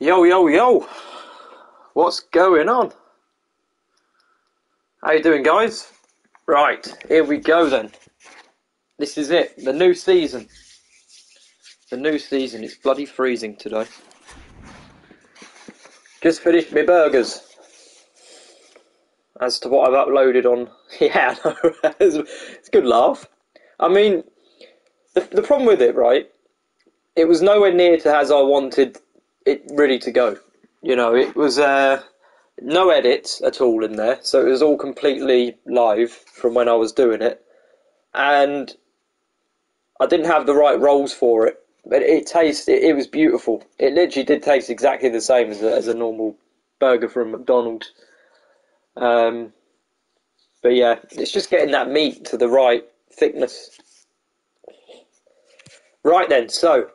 Yo, yo, yo! What's going on? How you doing, guys? Right, here we go then. This is it, the new season. The new season. It's bloody freezing today. Just finished my burgers. As to what I've uploaded on, yeah, no, it's a good laugh. I mean, the, the problem with it, right? It was nowhere near to as I wanted it ready to go. You know, it was uh, no edits at all in there, so it was all completely live from when I was doing it, and I didn't have the right rolls for it. But it tastes, it, it was beautiful. It literally did taste exactly the same as a, as a normal burger from McDonald's. Um, but yeah, it's just getting that meat to the right thickness. Right then, so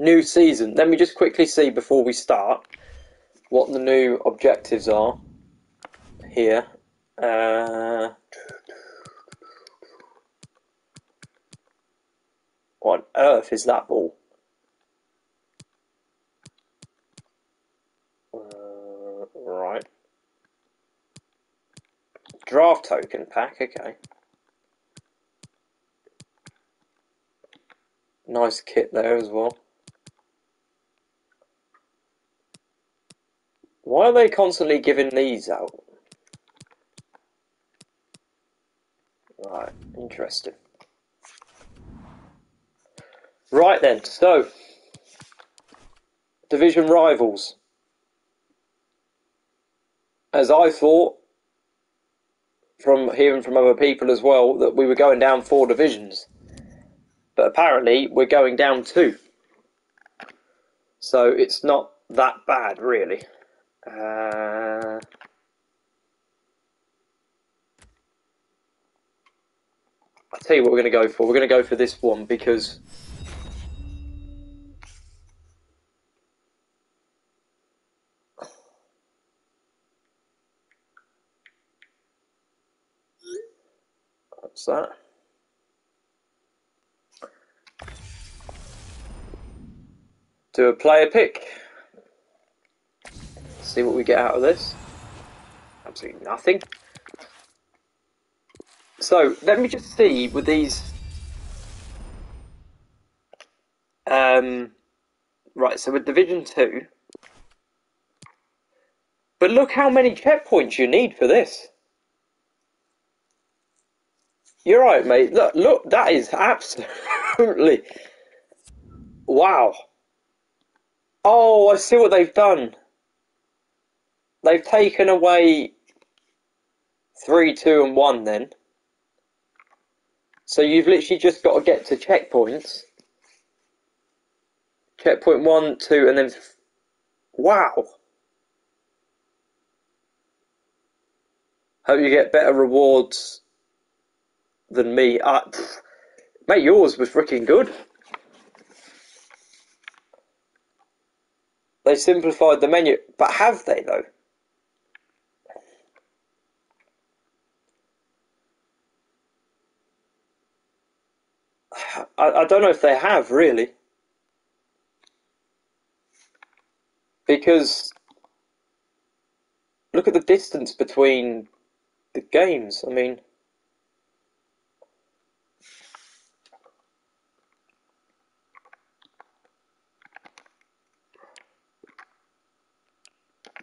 new season. Let me just quickly see before we start what the new objectives are here. Uh, what on earth is that ball? Uh, right. Draft token pack, okay. Nice kit there as well. Why are they constantly giving these out? Right, interesting. Right then, so division rivals. As I thought, from hearing from other people as well, that we were going down four divisions. But apparently, we're going down two. So it's not that bad, really. Uh, I'll tell you what we're going to go for. We're going to go for this one because that? Do a player pick see what we get out of this. Absolutely nothing. So let me just see with these. Um, right, so with Division 2. But look how many checkpoints you need for this. You're right, mate. Look, look, that is absolutely. Wow. Oh, I see what they've done they've taken away three, two, and one then. So you've literally just got to get to checkpoints. Checkpoint one, two, and then. Wow! Hope you get better rewards than me. Uh, mate, yours was freaking good. They simplified the menu, but have they though? I, I don't know if they have really. Because look at the distance between the games. I mean,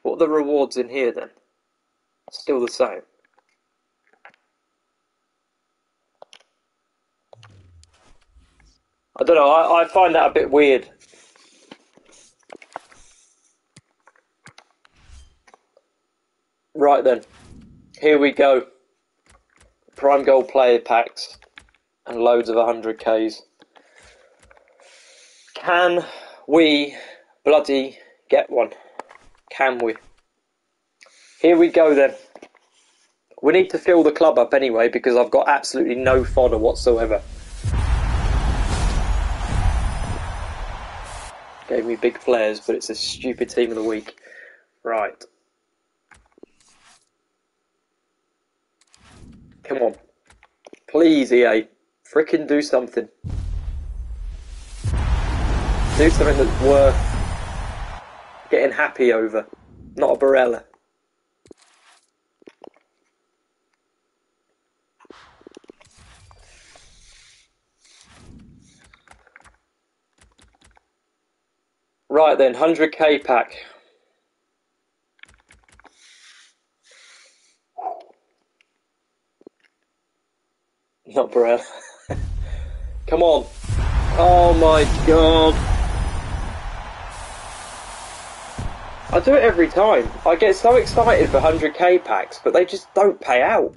what are the rewards in here then? Still the same. I don't know. I, I find that a bit weird. Right then, here we go. Prime Gold player packs and loads of 100Ks. Can we bloody get one? Can we? Here we go then. We need to fill the club up anyway because I've got absolutely no fodder whatsoever. Gave me big flares, but it's a stupid team of the week. Right. Come on. Please, EA. Frickin' do something. Do something that's worth getting happy over, not a Barella. Right then, 100k pack. Not Barella. Come on. Oh my god. I do it every time. I get so excited for 100k packs, but they just don't pay out.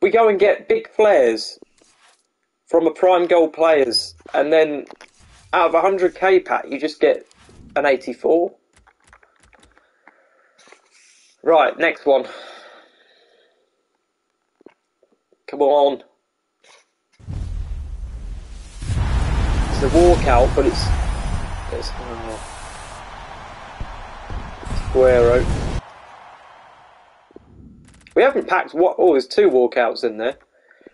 We go and get big flares from a prime gold players, and then out of a 100k pack, you just get an 84. Right, next one. Come on. It's a walkout, but it's it's oh, Square We haven't packed what? Oh, there's two walkouts in there.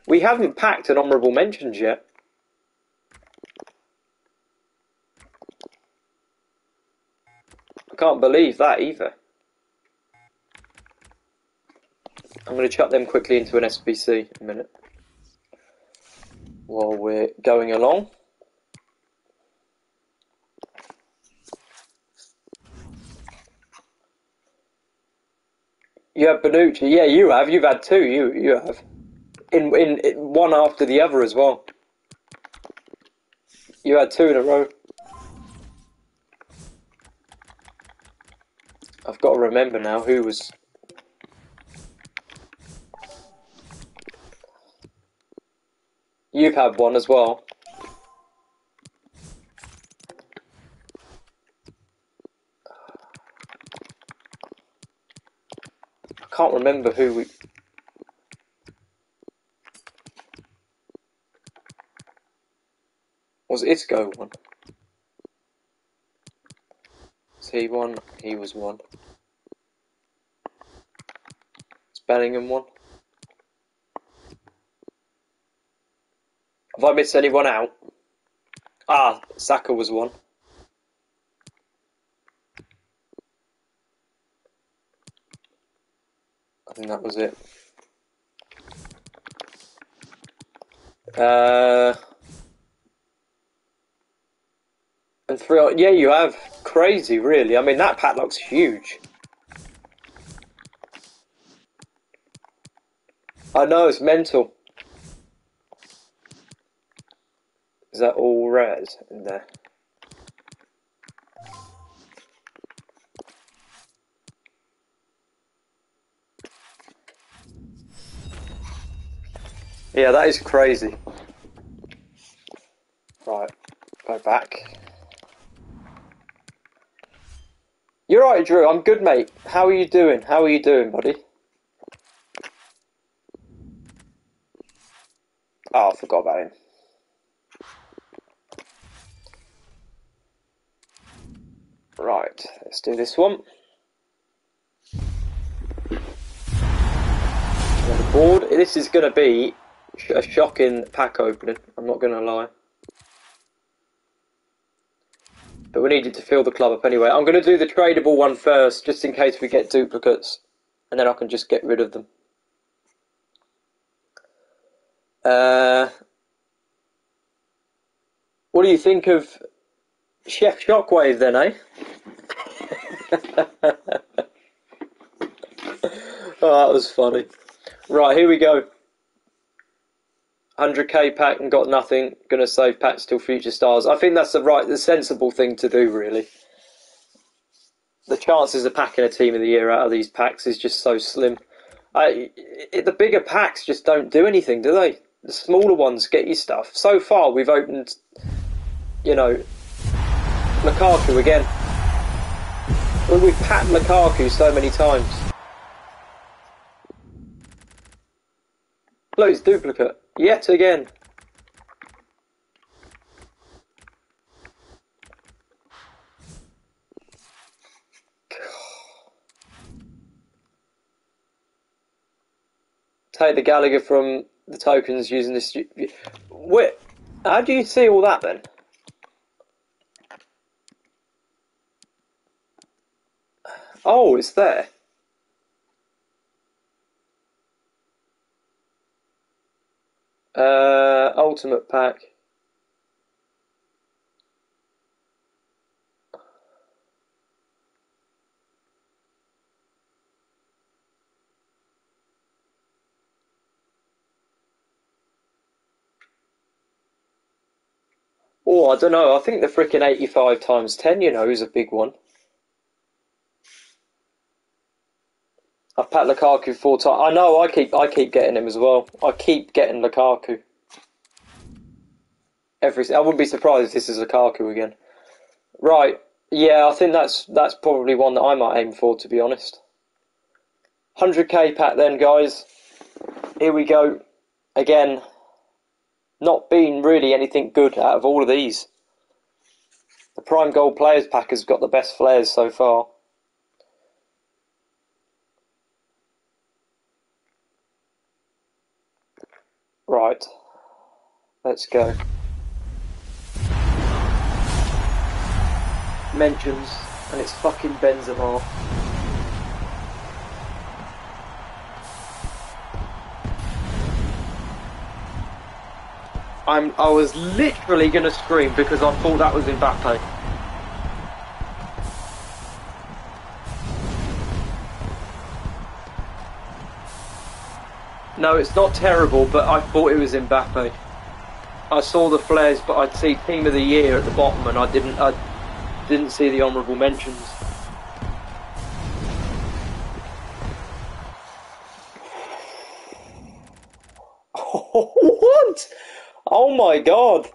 We haven't packed an honourable mentions yet. I can't believe that either. I'm going to chuck them quickly into an SBC in a minute. While we're going along. You have Bonucci. Yeah, you have. You've had two. You you have. In, in, in one after the other as well. You had two in a row. I've got to remember now who was You've had one as well. I can't remember who we... Was it Isco one? He one? He was one. Is Bellingham one? Have I missed anyone out? Ah, Saka was one. I think that was it. Uh, and three. Yeah, you have. Crazy, really. I mean, that padlock's huge. I know, it's mental. Is that all res in there? Yeah, that is crazy. Right, go back. You're right, Drew. I'm good, mate. How are you doing? How are you doing, buddy? Oh, I forgot about him. Right, let's do this one. The board. This is going to be a shocking pack opening. I'm not going to lie. But we needed to fill the club up anyway. I'm going to do the tradable one first, just in case we get duplicates, and then I can just get rid of them. Uh, what do you think of Chef Shockwave then, eh? oh, that was funny. Right, here we go. 100k pack and got nothing. Gonna save packs till future stars. I think that's the right, the sensible thing to do, really. The chances of packing a team of the year out of these packs is just so slim. I, it, the bigger packs just don't do anything, do they? The smaller ones get you stuff. So far, we've opened, you know, Lukaku again. We've packed Lukaku so many times. Look, it's duplicate. Yet again. Take the Gallagher from the tokens using this. Wait, how do you see all that then? Oh, it's there. Uh, ultimate pack. Oh, I don't know. I think the freaking 85 times 10, you know, is a big one. I've packed Lukaku four times. I know. I keep I keep getting him as well. I keep getting Lukaku. Every I wouldn't be surprised if this is Lukaku again. Right. Yeah, I think that's that's probably one that I might aim for. To be honest. 100k pack then, guys. Here we go. Again, not been really anything good out of all of these. The Prime Gold Players pack has got the best flares so far. Right. Let's go. Mentions, and it's fucking Benzema. I'm, I was literally going to scream because I thought that was Mbappe. No, it's not terrible, but I thought it was Mbappe. I saw the flares, but I'd see Team of the Year at the bottom, and I didn't. I didn't see the honourable mentions. what? Oh my god.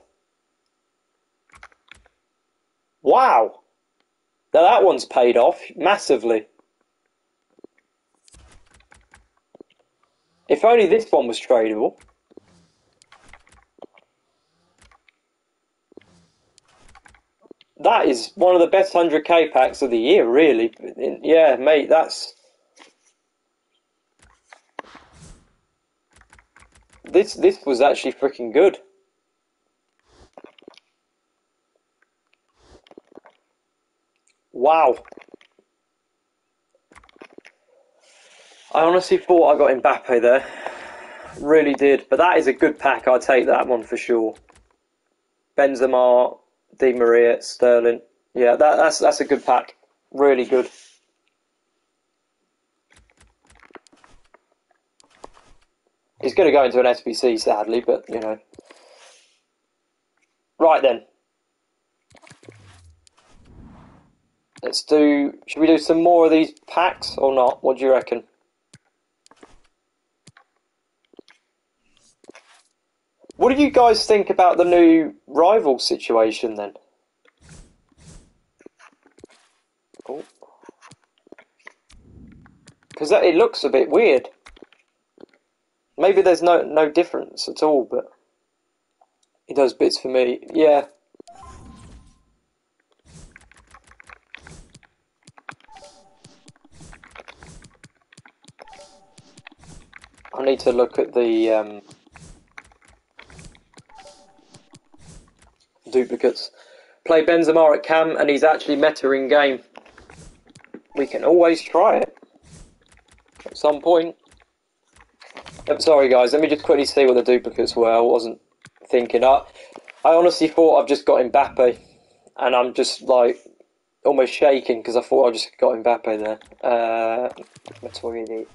Wow. Now that one's paid off massively. If only this one was tradable. That is one of the best 100k packs of the year, really. Yeah, mate, that's This this was actually freaking good. Wow. I honestly thought I got Mbappe there. Really did. But that is a good pack. I'd take that one for sure. Benzema, Di Maria, Sterling. Yeah, that, that's that's a good pack. Really good. He's going to go into an SBC, sadly, but you know. Right then. Let's do. Should we do some more of these packs or not? What do you reckon? What do you guys think about the new rival situation then? Because oh. it looks a bit weird. Maybe there's no no difference at all, but it does bits for me. Yeah. I need to look at the um, duplicates. Play Benzema at cam, and he's actually meta in game. We can always try it at some point. I'm sorry, guys. Let me just quickly see what the duplicates were. I wasn't thinking up. I honestly thought I've just got Mbappe, and I'm just like almost shaking because I thought I just got Mbappe there. Uh, Matuidi.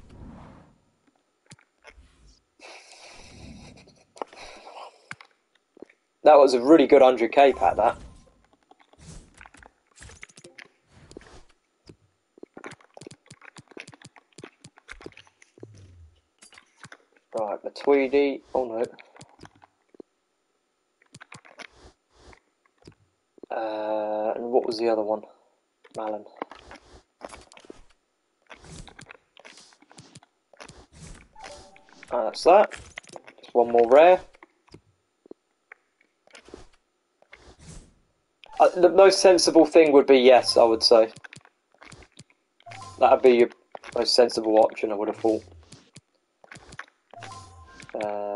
That was a really good 100k pack, that. Right, Matuidi. Oh no. Uh, and what was the other one? Malin. Uh, that's that. Just one more rare. Uh, the most sensible thing would be yes, I would say. That would be your most sensible option, I would have thought. Uh,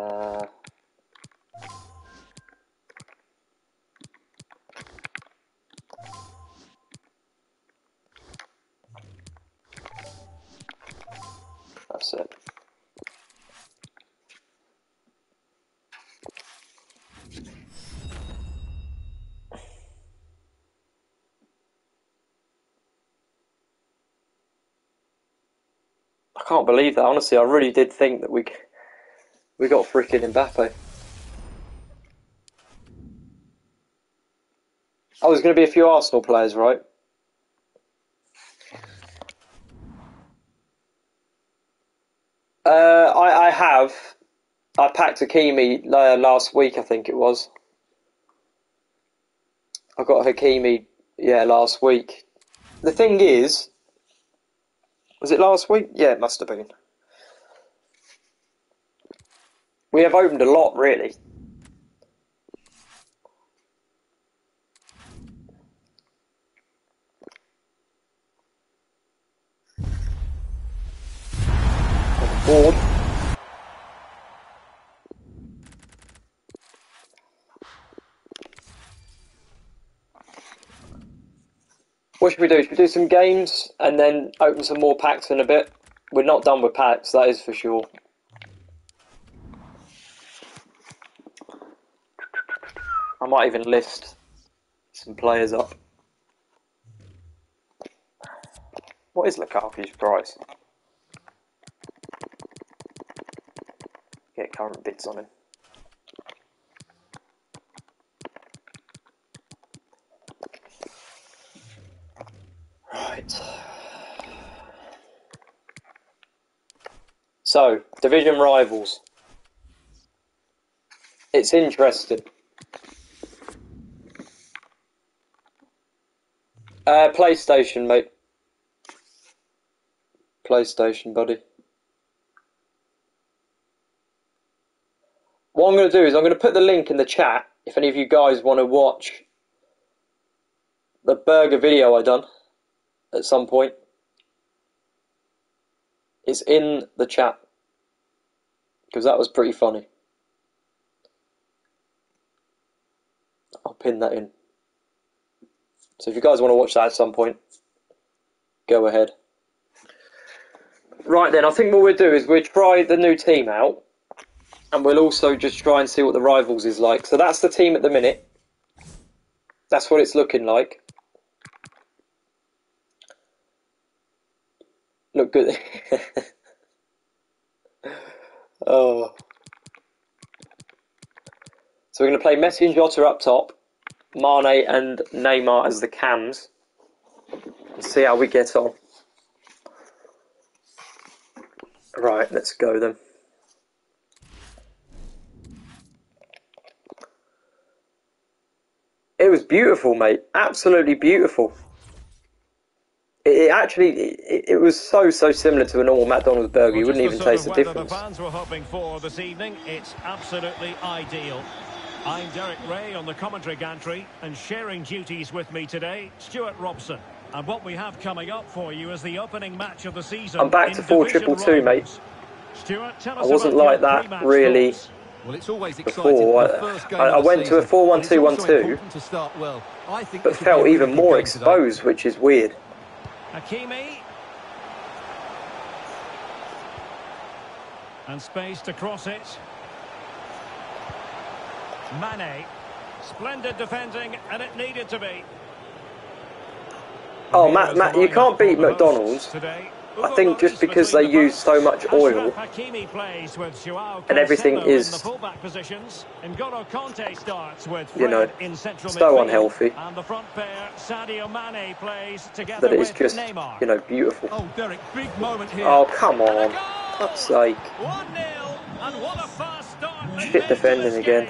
can't believe that. Honestly, I really did think that we we got freaking Mbappe. Oh, there's going to be a few Arsenal players, right? Uh, I, I have. I packed Hakimi uh, last week, I think it was. I got Hakimi, yeah, last week. The thing is, was it last week? Yeah, it must have been. We have opened a lot, really. Board. What should we do? Should we do some games and then open some more packs in a bit? We're not done with packs, that is for sure. I might even list some players up. What is Lukaku's price? Get current bids on him. So, division rivals. It's interesting. Uh, PlayStation, mate. PlayStation, buddy. What I'm going to do is I'm going to put the link in the chat if any of you guys want to watch the burger video I done at some point. It's in the chat because that was pretty funny. I'll pin that in. So if you guys want to watch that at some point, go ahead. Right then, I think what we'll do is we'll try the new team out, and we'll also just try and see what the rivals is like. So that's the team at the minute. That's what it's looking like. Look good. oh. So we're going to play Messi and Jota up top, Mane and Neymar as the cams, and see how we get on. Right, let's go then. It was beautiful, mate. Absolutely beautiful. It, it actually, it, it, was so so similar to a normal McDonald's burger. Well, you wouldn't even taste the difference. The fans were hoping for this evening. It's absolutely ideal. I'm Derek Ray on the commentary gantry, and sharing duties with me today, Stuart Robson. And what we have coming up for you is the opening match of the season. I'm back to four triple two, mate. Stuart, I wasn't like that really. Well, it's always before. I, I went to a 4-1-2-1-2, well. but felt even more exposed, which is weird. Hakimi. And space to cross it. Mane. Splendid defending, and it needed to be. Oh, Matt, Matt, you can't beat McDonald's. I think just because they use so much oil and everything is, you know, so unhealthy that it is just, you know, beautiful. Oh, oh come on. Fuck's sake. Shit defending again.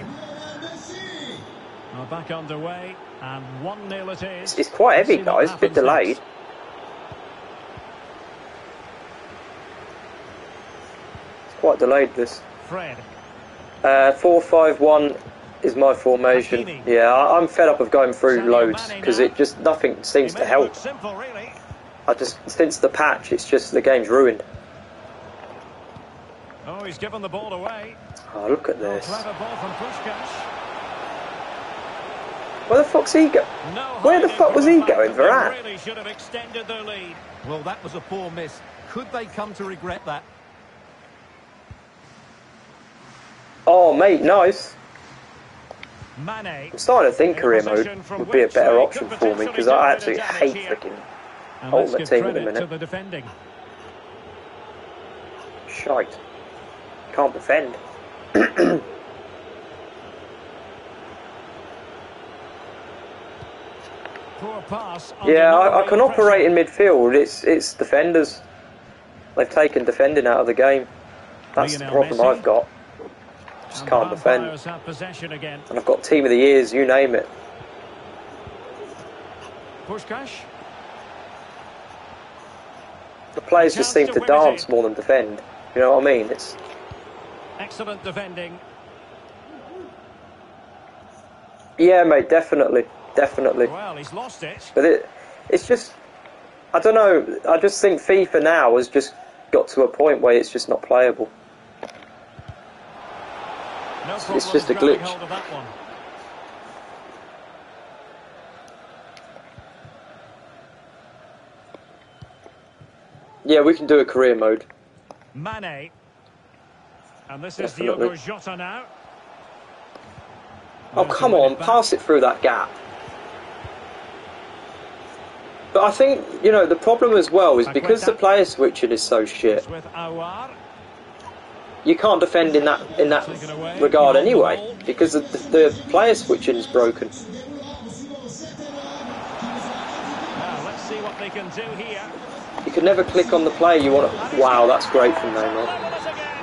Back underway, and 1 0 it is. It's quite heavy, guys, a bit delayed. Quite delayed this. Fred. Uh, four five one is my formation. Hakimi. Yeah, I, am fed up of going through Sadio loads because it just nothing seems to help. Simple, really. I just since the patch, it's just the game's ruined. Oh, he's given the ball away. Oh, look at this. Where the fuck's he go? No Where the fuck was he going, Varane? Really should have extended their lead. Well, that was a poor miss. Could they come to regret that? Oh, mate, nice. I'm starting to think career mode would be a better option for me because I actually hate freaking Ultimate Team at the minute. Shite. Can't defend. Poor pass. under Yeah, I, I can operate in midfield. It's it's defenders. They've taken defending out of the game. That's the problem I've got. Just And can't defend. And I've got team of the years, you name it. Puskas. The players just seem to to it dance more than defend. You know what I mean? It's Excellent defending. yeah, mate, definitely, definitely. Well, he's lost it. But it, it's just, I don't know. I just think FIFA now has just got to a point where it's just not playable. No It's just a glitch. hold of that one. Yeah, we can do a career mode. Mane. And this is. Diogo Jota now. Oh, come on, pass it through that gap. But I think, you know, the problem as well is because the player switching is so shit. You can't defend in that in that regard anyway because the, the, the player switching is broken. Now, let's see what they can do here. You can never click on the player you want to. Wow, that's great from Neymar. Level it again.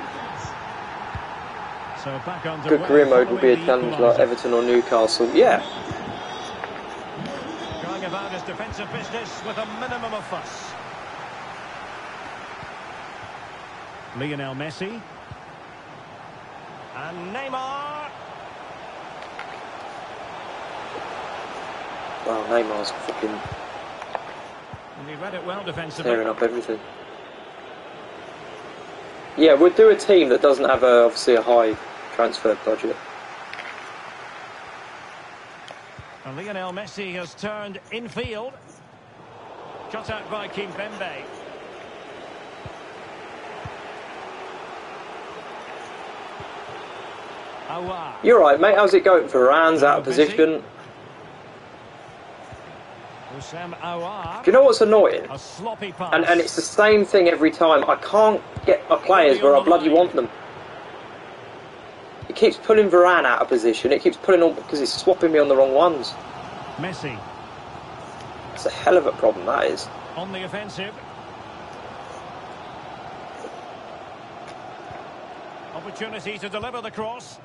So back Good career mode will be a challenge like Everton or Newcastle. Yeah, Going about his defensive business with a minimum of fuss. Lionel Messi. And Neymar. wow, Neymar's fucking And he read it well defensively. tearing up everything. Yeah, we'll do a team that doesn't have a, obviously a high transfer budget. And Lionel Messi has turned infield. Shot out by Kimpembe. You're right, mate. How's it going? For Varane's out of position. Do you know what's annoying? A sloppy pass. And and it's the same thing every time. I can't get my players where I bloody want them. It keeps pulling Varane out of position. It keeps pulling on because it's swapping me on the wrong ones. Messi It's a hell of a problem that is. on the offensive. Opportunity to deliver the cross.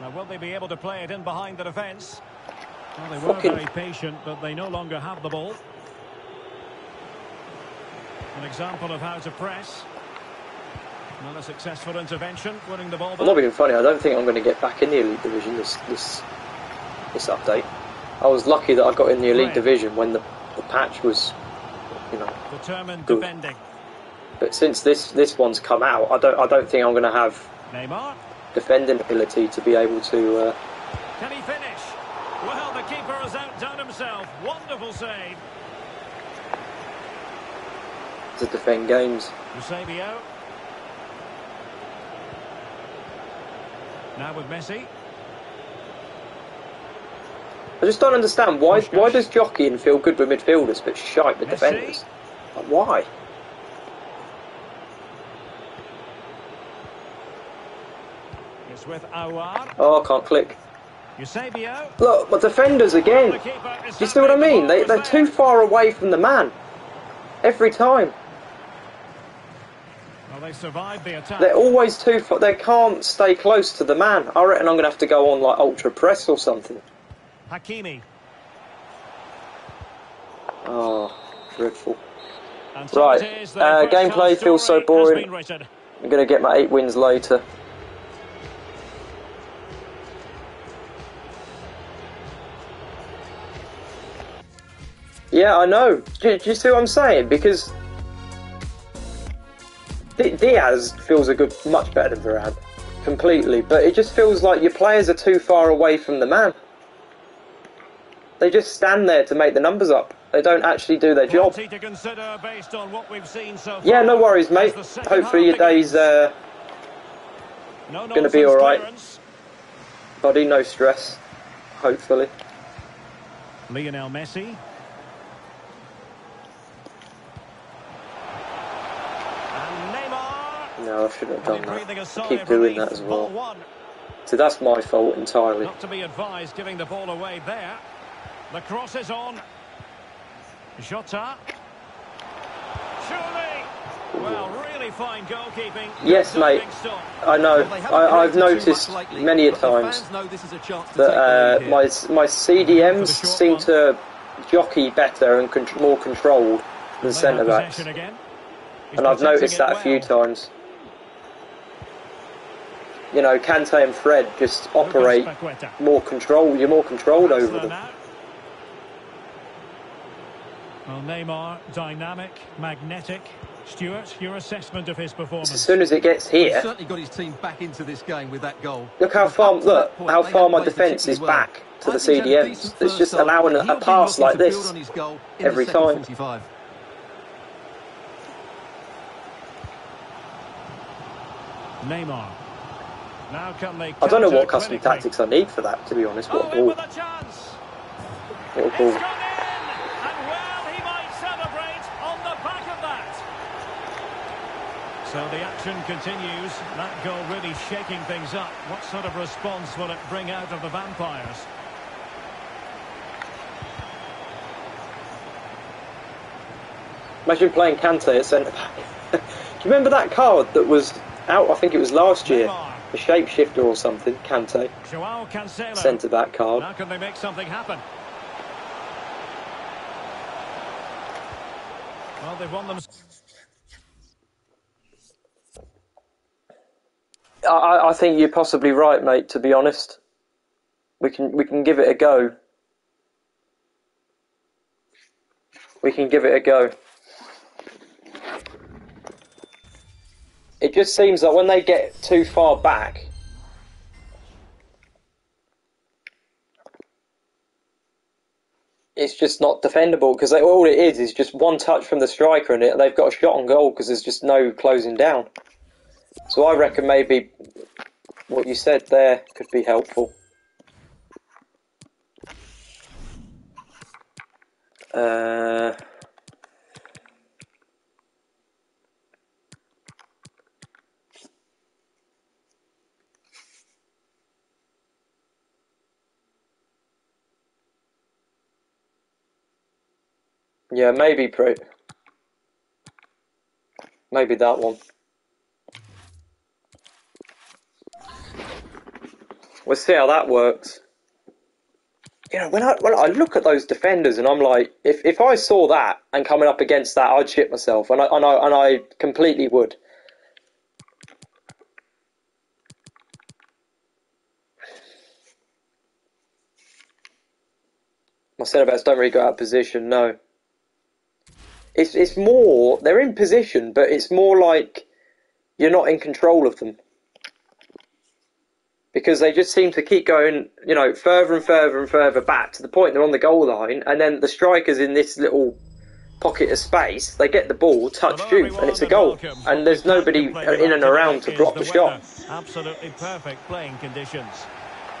Now, will they be able to play it in behind the defence? Well, they were very patient, but they no longer have the ball. An example of how to press. Another successful intervention, winning the ball I'm not being funny. I don't think I'm going to get back in the elite division this this this update. I was lucky that I got in the elite Right. division when the, the patch was, you know. Determined Good. defending. But since this this one's come out, I don't I don't think I'm going to have Neymar. Defending ability to be able to. Uh, Can he finish? Well, the keeper has outdone himself. Wonderful save. to defend games. Eusebio. Now with Messi. I just don't understand why why does jockeying feel good with midfielders but shite with Messi. defenders? Like, why? It's with Aouar. Oh, I can't click. Eusebio. Look, my defenders again. Do you see what I mean? They, they're too far away from the man. Every time. Well, they survived the attack. They're always too far. They can't stay close to the man. I reckon I'm going to have to go on like ultra press or something. Hakimi. Oh, dreadful. So Right, it is, the uh, gameplay feels so boring. I'm going to get my eight wins later. Yeah, I know. Do, do you see what I'm saying? Because Di- Diaz feels a good, much better than Varane, completely. But it just feels like your players are too far away from the man. They just stand there to make the numbers up. They don't actually do their job. To consider based on what we've seen so Yeah, no worries, mate. As the second Hopefully your day's uh, no gonna be all right. clearance. body, no stress. Hopefully. Lionel Messi. No, I shouldn't have done that. I keep doing that as well. one. So that's my fault entirely. Not to be advised, giving the ball away there. The cross is on. Jota. Surely. Well, really fine goalkeeping. Yes, mate. I know. Well, I, I've created too much noticed lately, many a times fans know this is a that uh, my my CDMs seem to jockey better and con- more controlled than centre backs, possession again. He's and I've noticed that a few times. You know, Kante and Fred just operate more control. You're more controlled over them. Well, Neymar, dynamic, magnetic. Stuart, your assessment of his performance. As soon as it gets He's here, certainly got his team back into this game with that goal. Look how far- look point, how far my defence is well. back to the I think he had a CDMs. It's just half, allowing a- a pass like this on his goal every time. 45. Neymar. Now can they I don't know what custom tactics I need for that. To be honest, what Oh, a ball! a chance. What a ball! gone in, and well, he might celebrate on the back of that. So the action continues. That goal really shaking things up. What sort of response will it bring out of the Vampires? Imagine playing Kante at centre back. Do you remember that card that was out? I think it was last year. The shapeshifter or something. Kante, Joao Cancelo. centre back card. How can they make something happen? Well, they've won them. I- I, I think you're possibly right, mate. To be honest, we can we can give it a go. We can give it a go. It just seems that when they get too far back, it's just not defendable because all it is is just one touch from the striker and it, they've got a shot on goal because there's just no closing down. So I reckon maybe what you said there could be helpful. Uh, yeah, maybe pro. Maybe that one. We'll see how that works. You know, when I when I look at those defenders and I'm like, if, if I saw that and coming up against that, I'd shit myself, and I and I and I completely would. My centre backs don't really go out of position. No. It's it's more they're in position, but it's more like you're not in control of them because they just seem to keep going, you know, further and further and further back to the point they're on the goal line, and then the strikers in this little pocket of space, they get the ball, touch, Hello, shoot, and it's a goal, and there's nobody in and around to block the is shot. Absolutely perfect playing conditions.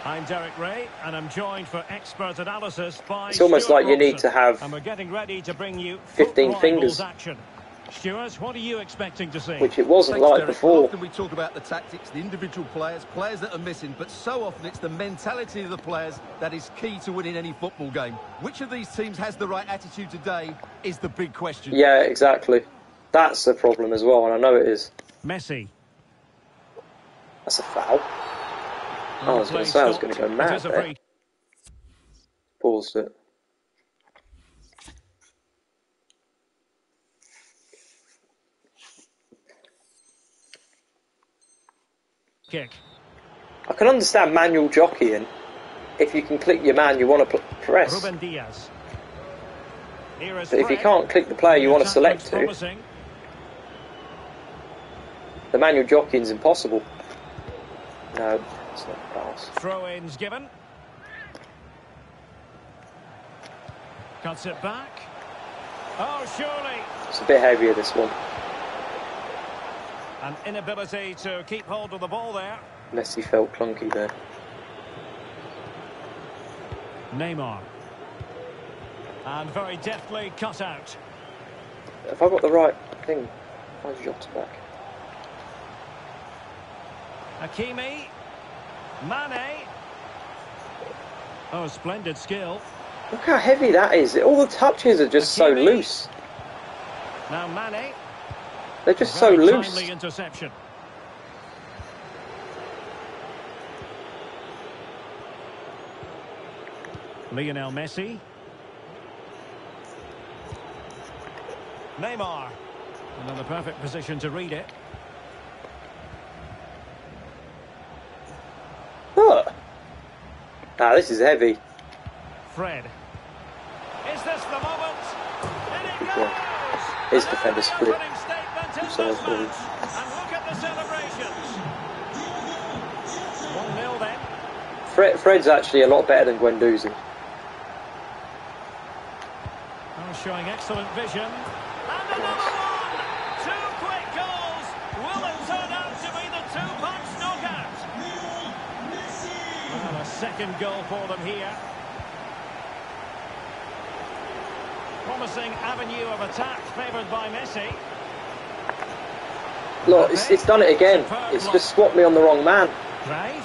I'm Derek Ray, and I'm joined for expert analysis by. It's almost Stuart like you need to have And we're getting ready to bring you 15 fingers. action. Stuart, what are you expecting to see? Which it wasn't Thanks, like Derek. before. Often we talk about the tactics, the individual players, players that are missing, but so often it's the mentality of the players that is key to winning any football game. Which of these teams has the right attitude today is the big question. Yeah, exactly. That's the problem as well, and I know it is. Messi. That's a foul. Oh, I was going to say I was going to go mad is there. Paused it. kick. I can understand manual jockeying. If you can click your man you want to press. Ruben Dias. Is But if you can't click the player you want to select to, the manual jockeying's impossible. No, it's not a. Throw-ins given. Cuts it back. Oh, surely. It's a bit heavier, this one. An inability to keep hold of the ball there. Messi felt clunky there. Neymar. And very deftly cut out. Have I got the right thing? Why's Jota back? Hakimi. Mane. Oh, splendid skill. Look how heavy that is. All the touches are just so loose. Now Mane. They're just so loose. interception. Lionel Messi. Neymar. Another perfect position to read it. Look. Ah, this is heavy. Fred. Is this the moment? Yeah. His defender's the flip. opening statement in So this it's really- And look at the celebrations. 1-0 then. Fred, Fred's actually a lot better than Guendouzi. Oh, showing excellent vision. And another one! Two quick goals! Will it turn out to be the two-punch knockout? Well, a second goal for them here. Promising avenue of attack favoured by Messi. Look, it's, it's done it again. It's just swapped me on the wrong man. Drive.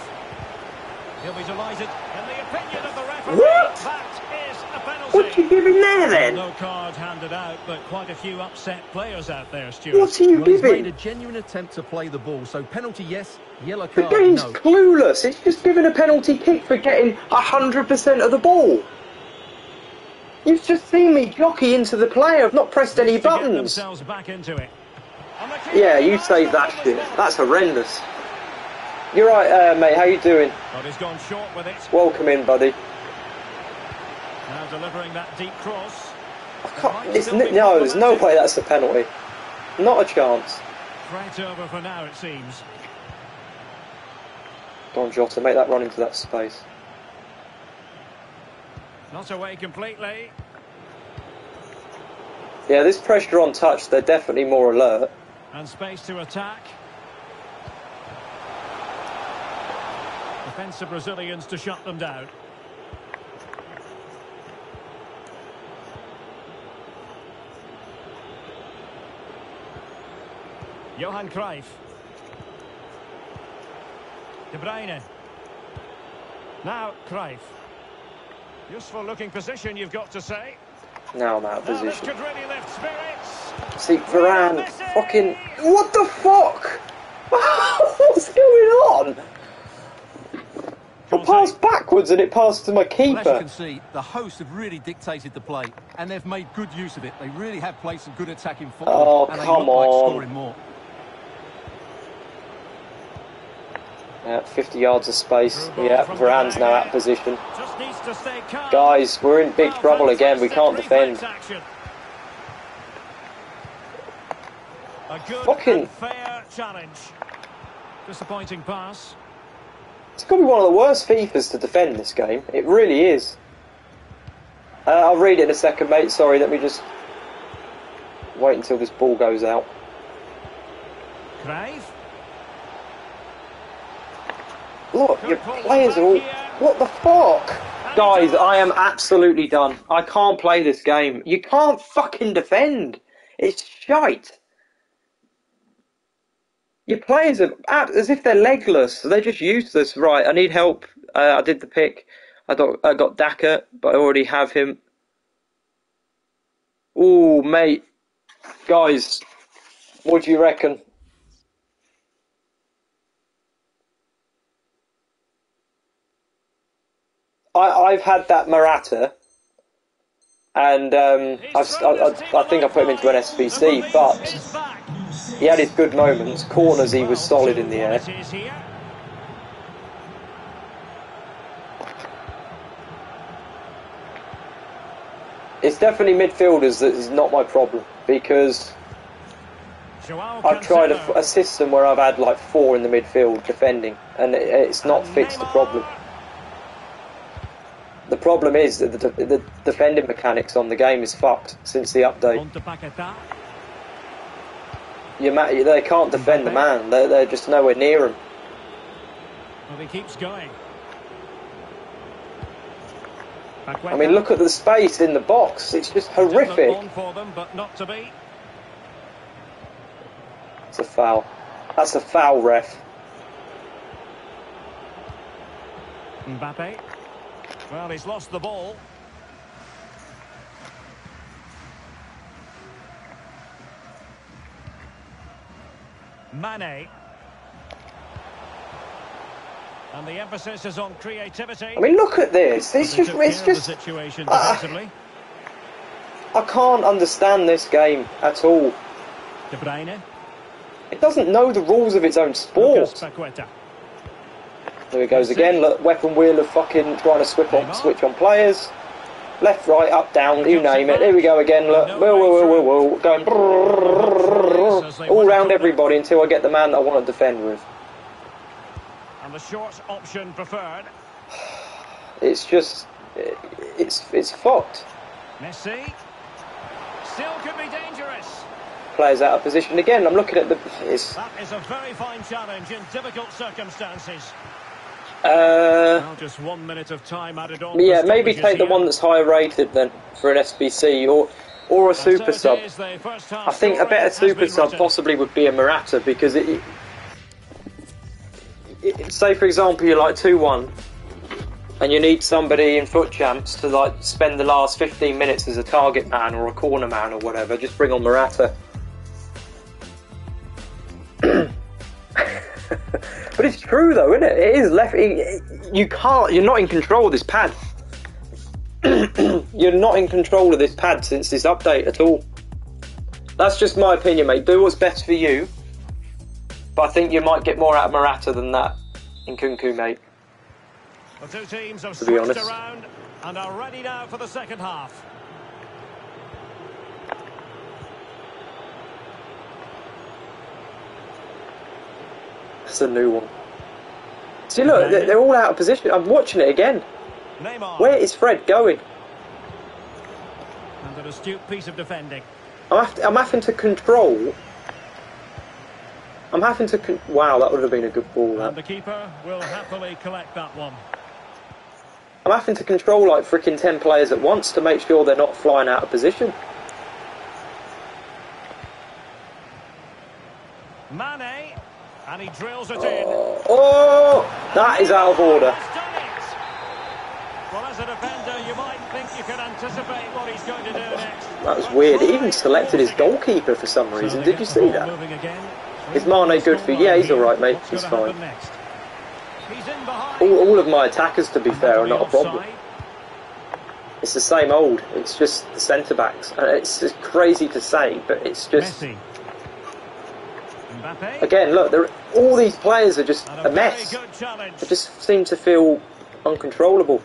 He'll be delighted. In the opinion of the referee, What? that is a penalty. What are you giving there then? No card handed out, but quite a few upset players out there, Stuart. What are you Well, he's made a genuine attempt to play the ball, so penalty yes, yellow card The game's no. clueless. It's just giving a penalty kick for getting 100% of the ball. You've just seen me jockey into the player. I've not pressed any To buttons. themselves back into it. And the keeper Yeah, you denies saved that shit. That's horrendous. You're right, uh, mate. How you doing? But gone short with it. Welcome in, buddy. Now delivering that deep cross. I can't, it's, no, there's no way that's a penalty. Not a chance. Threat over for now, it seems. Go on, Jota, make that run into that space. Not away completely. Yeah, this pressure on touch, they're definitely more alert. And space to attack. Defensive Brazilians to shut them down. Johan Cruyff. De Bruyne. Now Cruyff. Useful looking position, you've got to say. Now I'm out of position. could really lift spirits. See, Varane, fucking... What the fuck? What's going on? I passed backwards and it passed to my Well, as you can see, the hosts have really dictated the play, and they've made good use of it. They really have played some good attacking football, Oh, and they come look like on. scoring more. Yeah, 50 yards of space. Yeah, Varane's now out of position. Just needs to stay calm. Guys, we're in big trouble again. We can't defend. A good Fucking- fair challenge. Disappointing pass. It's got to be one of the worst FIFAs to defend this game. It really is. Uh, I'll read it in a second, mate. Sorry, let me just wait until this ball goes out. Cruyff. Look, your players are all. What the fuck? Guys, I am absolutely done. I can't play this game. You can't fucking defend. It's shite. Your players are as if they're legless. They're just useless. Right, I need help. Uh, I did the pick. I got I got Daka, but I already have him. Ooh, mate. Guys, what do you reckon? I, I've had that Murata, and um, I've, I, I, I think I put him into an SBC, but he had his good moments. Corners, he was solid in the air. It's definitely midfielders that is not my problem because I've tried a, a system where I've had like four in the midfield defending, and it, it's not fixed the problem. The problem is that the, the defending mechanics on the game is fucked since the update. You ma- they can't defend the man. They're, they're just nowhere near him. Well, he keeps going. I mean, look at the space in the box. It's just horrific. For them, but not to be. It's a foul. That's a foul, ref. Mbappe. Well, he's lost the ball. Mane. And the emphasis is on creativity. I mean, look at this. It's just, it's just. situation ah. defensively. I can't understand this game at all. De Bruyne. It doesn't know the rules of its own sport. There he goes again. Look, weapon wheel of fucking trying to switch on, switch on players. Left, right, up, down, you name it. Here we go again. Look, whoa, whoa, whoa, whoa, whoa, going all round everybody until I get the man that I want to defend with. And the short option preferred. It's just, it's it's fucked. Messi. Still could be dangerous. Players out of position again. I'm looking at the. It's That is a very fine challenge in difficult circumstances. Uh. Just one minute of time added on. Yeah, maybe take the one that's higher rated then for an SBC or or a super sub. is, the first half I think a better super sub possibly would be a Murata because it, it, say for example you're like two one and you need somebody in FUT Champs to like spend the last 15 minutes as a target man or a corner man or whatever. Just bring on Murata. but it's true though, isn't it? It is left. it- You can't. You're not in control of this pad. you're not in control of this pad since this update at all. That's just my opinion, mate. Do what's best for you. But I think you might get more out of Murata than that Nkunku, mate. The two teams have To be honest. around and are ready now for the second half. That's a new one. See, look, they're, all out of position. I'm watching it again. Neymar. Where is Fred going? And an astute piece of defending. I'm, have I'm having to control. I'm having to. Con- wow, that would have been a good ball. And the keeper will happily collect that one. I'm having to control like freaking ten players at once to make sure they're not flying out of position. Mane. And he drills it in. Oh, that is out of order. He's done it. Well, as a defender, you might think you can anticipate what he's going to do next. That was weird. He even selected his goalkeeper for some reason. Did you see that? Is that? moving again. Is Mane good for- yeah, he's all right, mate. He's fine. happen next? He's in behind. All, all of my attackers, to be fair, are not a problem. It's the same old. It's just the centre backs. And it's crazy to say, but it's just Messi. Again. Look, they're, all these players are just And a mess. Very good challenge. They just seem to feel uncontrollable.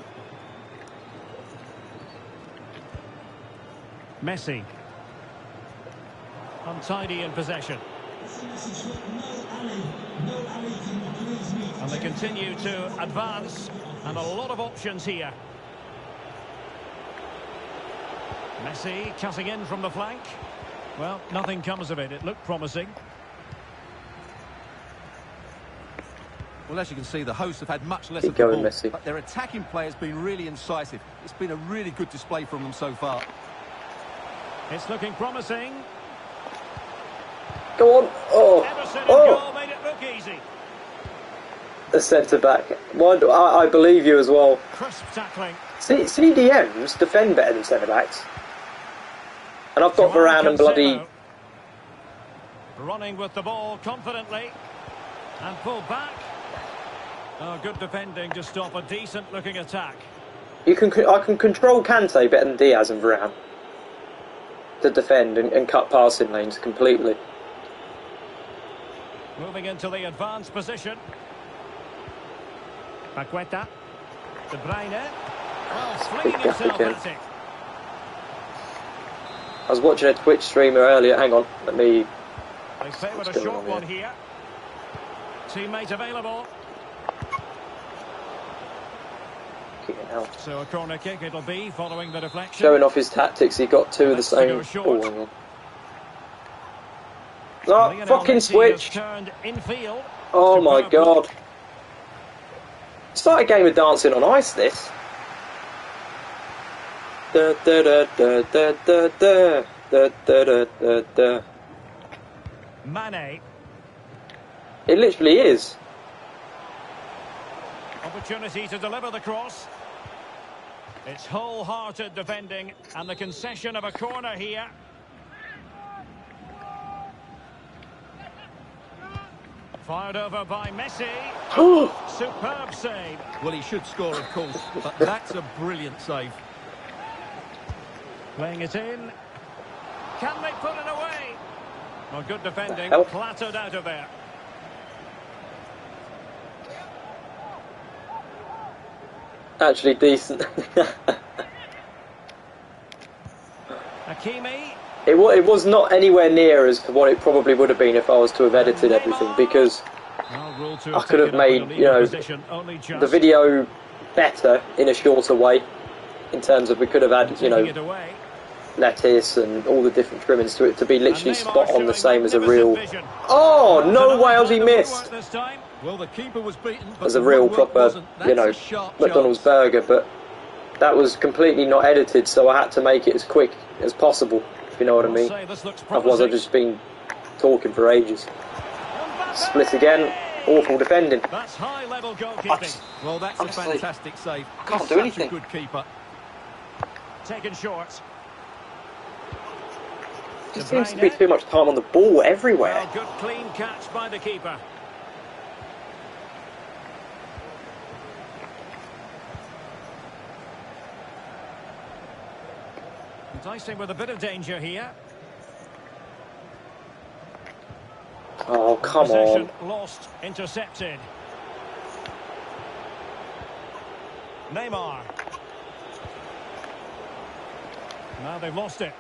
Messi. Untidy in possession. And they continue to advance, and a lot of options here. Messi cutting in from the flank. Well, nothing comes of it. It looked promising. Well, as you can see, the hosts have had much less Keep of the going, ball, Messi. but their attacking play has been really incisive. It's been a really good display from them so far. It's looking promising. Go on. Oh, Ederson oh, made it look easy. the centre back. Why do, I, I believe you as well. Crisp tackling. C- CDMs defend better than centre backs. And I've got Joao Varane and bloody. Running with the ball confidently. And pull back. Oh, good defending to stop a decent looking attack. You can I can control Kante better than Dias and Varane to defend and, and cut passing lanes completely. Moving into the advanced position. Paqueta. De Bruyne. Well, flinging himself at it. I was watching a Twitch streamer earlier. Hang on, let me. They favoured What's a short on one here. Teammate available. So a corner kick it'll be following the deflection. Showing off his tactics, he got two of the same go short. Hang on. No, fucking switch! Oh my god. Start a game of dancing on ice, this. Da da da da da da da da da da da. Mane. It literally is. Opportunity to deliver the cross. It's wholehearted defending and the concession of a corner here. Fired over by Messi. Superb save. Well, he should score, of course, but that's a brilliant save. Playing it in. Can they put it away? Well, good defending. hell? Clattered out of there. Actually decent. Hakimi. it, it was not anywhere near as to what it probably would have been if I was to have edited everything because Well, ruled to I could have taken up with made, you know, position, only just. the video better in a shorter way in terms of we could have had, you know, lettuce and all the different trimmings to it to be literally spot on the same as a real. Oh no way! He missed? Footwork This time. Well, the keeper was beaten, but As a real proper, you know, sharp McDonald's chance. burger, but that was completely not edited, so I had to make it as quick as possible. If you know what I mean. say this looks Otherwise, I've just been talking for ages. Split again. Awful defending. That's high-level goalkeeping. What? Well, that's Honestly, a fantastic save. I can't He's do such anything. a good keeper. Taken short. Just seems to be too much time on the ball everywhere. Well, good clean catch by the keeper. Enticing with a bit of danger here. Oh come on! Lost, intercepted. Neymar. Now they've lost it.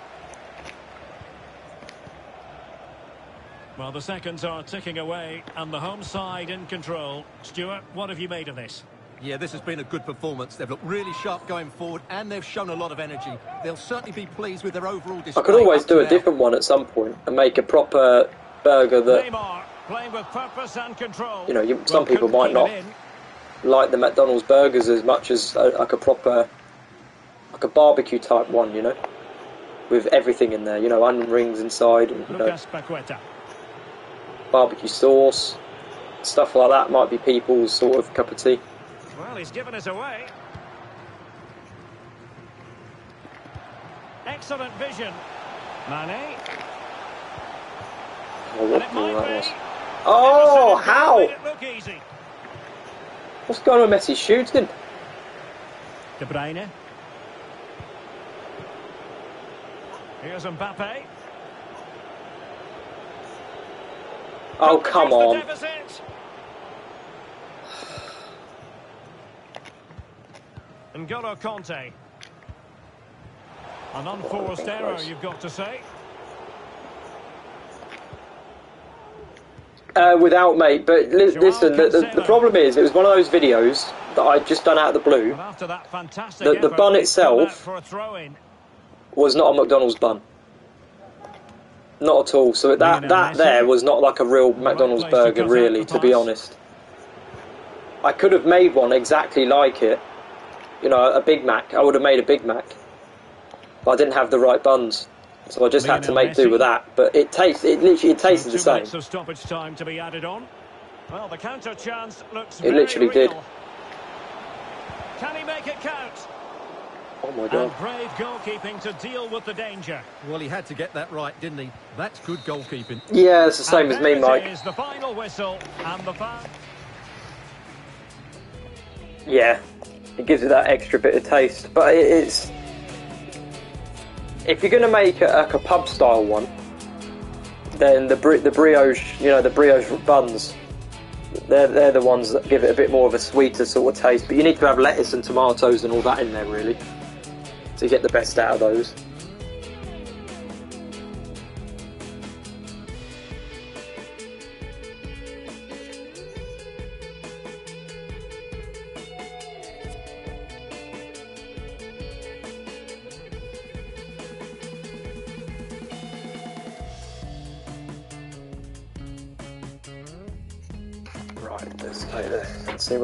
Well, the seconds are ticking away, and the home side in control. Stuart, what have you made of this? Yeah, this has been a good performance. They've looked really sharp going forward, and they've shown a lot of energy. They'll certainly be pleased with their overall display. I could always do a now. different one at some point and make a proper burger that, Neymar playing with purpose and control. you know, you, some Well, people might not like the McDonald's burgers as much as a, like a proper, like a barbecue type one, you know, with everything in there, you know, onion rings inside, and, you know, barbecue sauce, stuff like that might be people's sort of cup of tea. Well, he's given us away. Excellent vision. Mane. Oh, And it might be. Oh, how? look easy. What's going on with Messi shooting? De Bruyne. Here's Mbappe. Oh, come on. N'Golo Kante. An unforced error, you've got to say. Uh, without, mate, but li- listen, the, the, the problem is, it was one of those videos that I'd just done out of the blue, after that The- the bun it's come out itself- for a throw-in. was not a McDonald's bun. Not at all. So that that there was not like a real McDonald's burger, really, to be honest. I could have made one exactly like it. You know, a Big Mac. I would have made a Big Mac. But I didn't have the right buns. So I just had to Lionel make do with that. But it tastes, it literally, it tasted the Two same. minutes of stoppage time to be added on. Well, the counter chance looks It very literally did. Can he make it count? Oh my god. And brave goalkeeping to deal with the danger. Well, he had to get that right, didn't he? That's good goalkeeping. Yeah, it's the same And as me, it Mike. is, the final whistle and the foul. Yeah, it gives it that extra bit of taste. But it's if you're going to make a, like a pub style one, then the bri- the brioche, you know, the brioche buns, they're they're the ones that give it a bit more of a sweeter sort of taste. But you need to have lettuce and tomatoes and all that in there really to get the best out of those.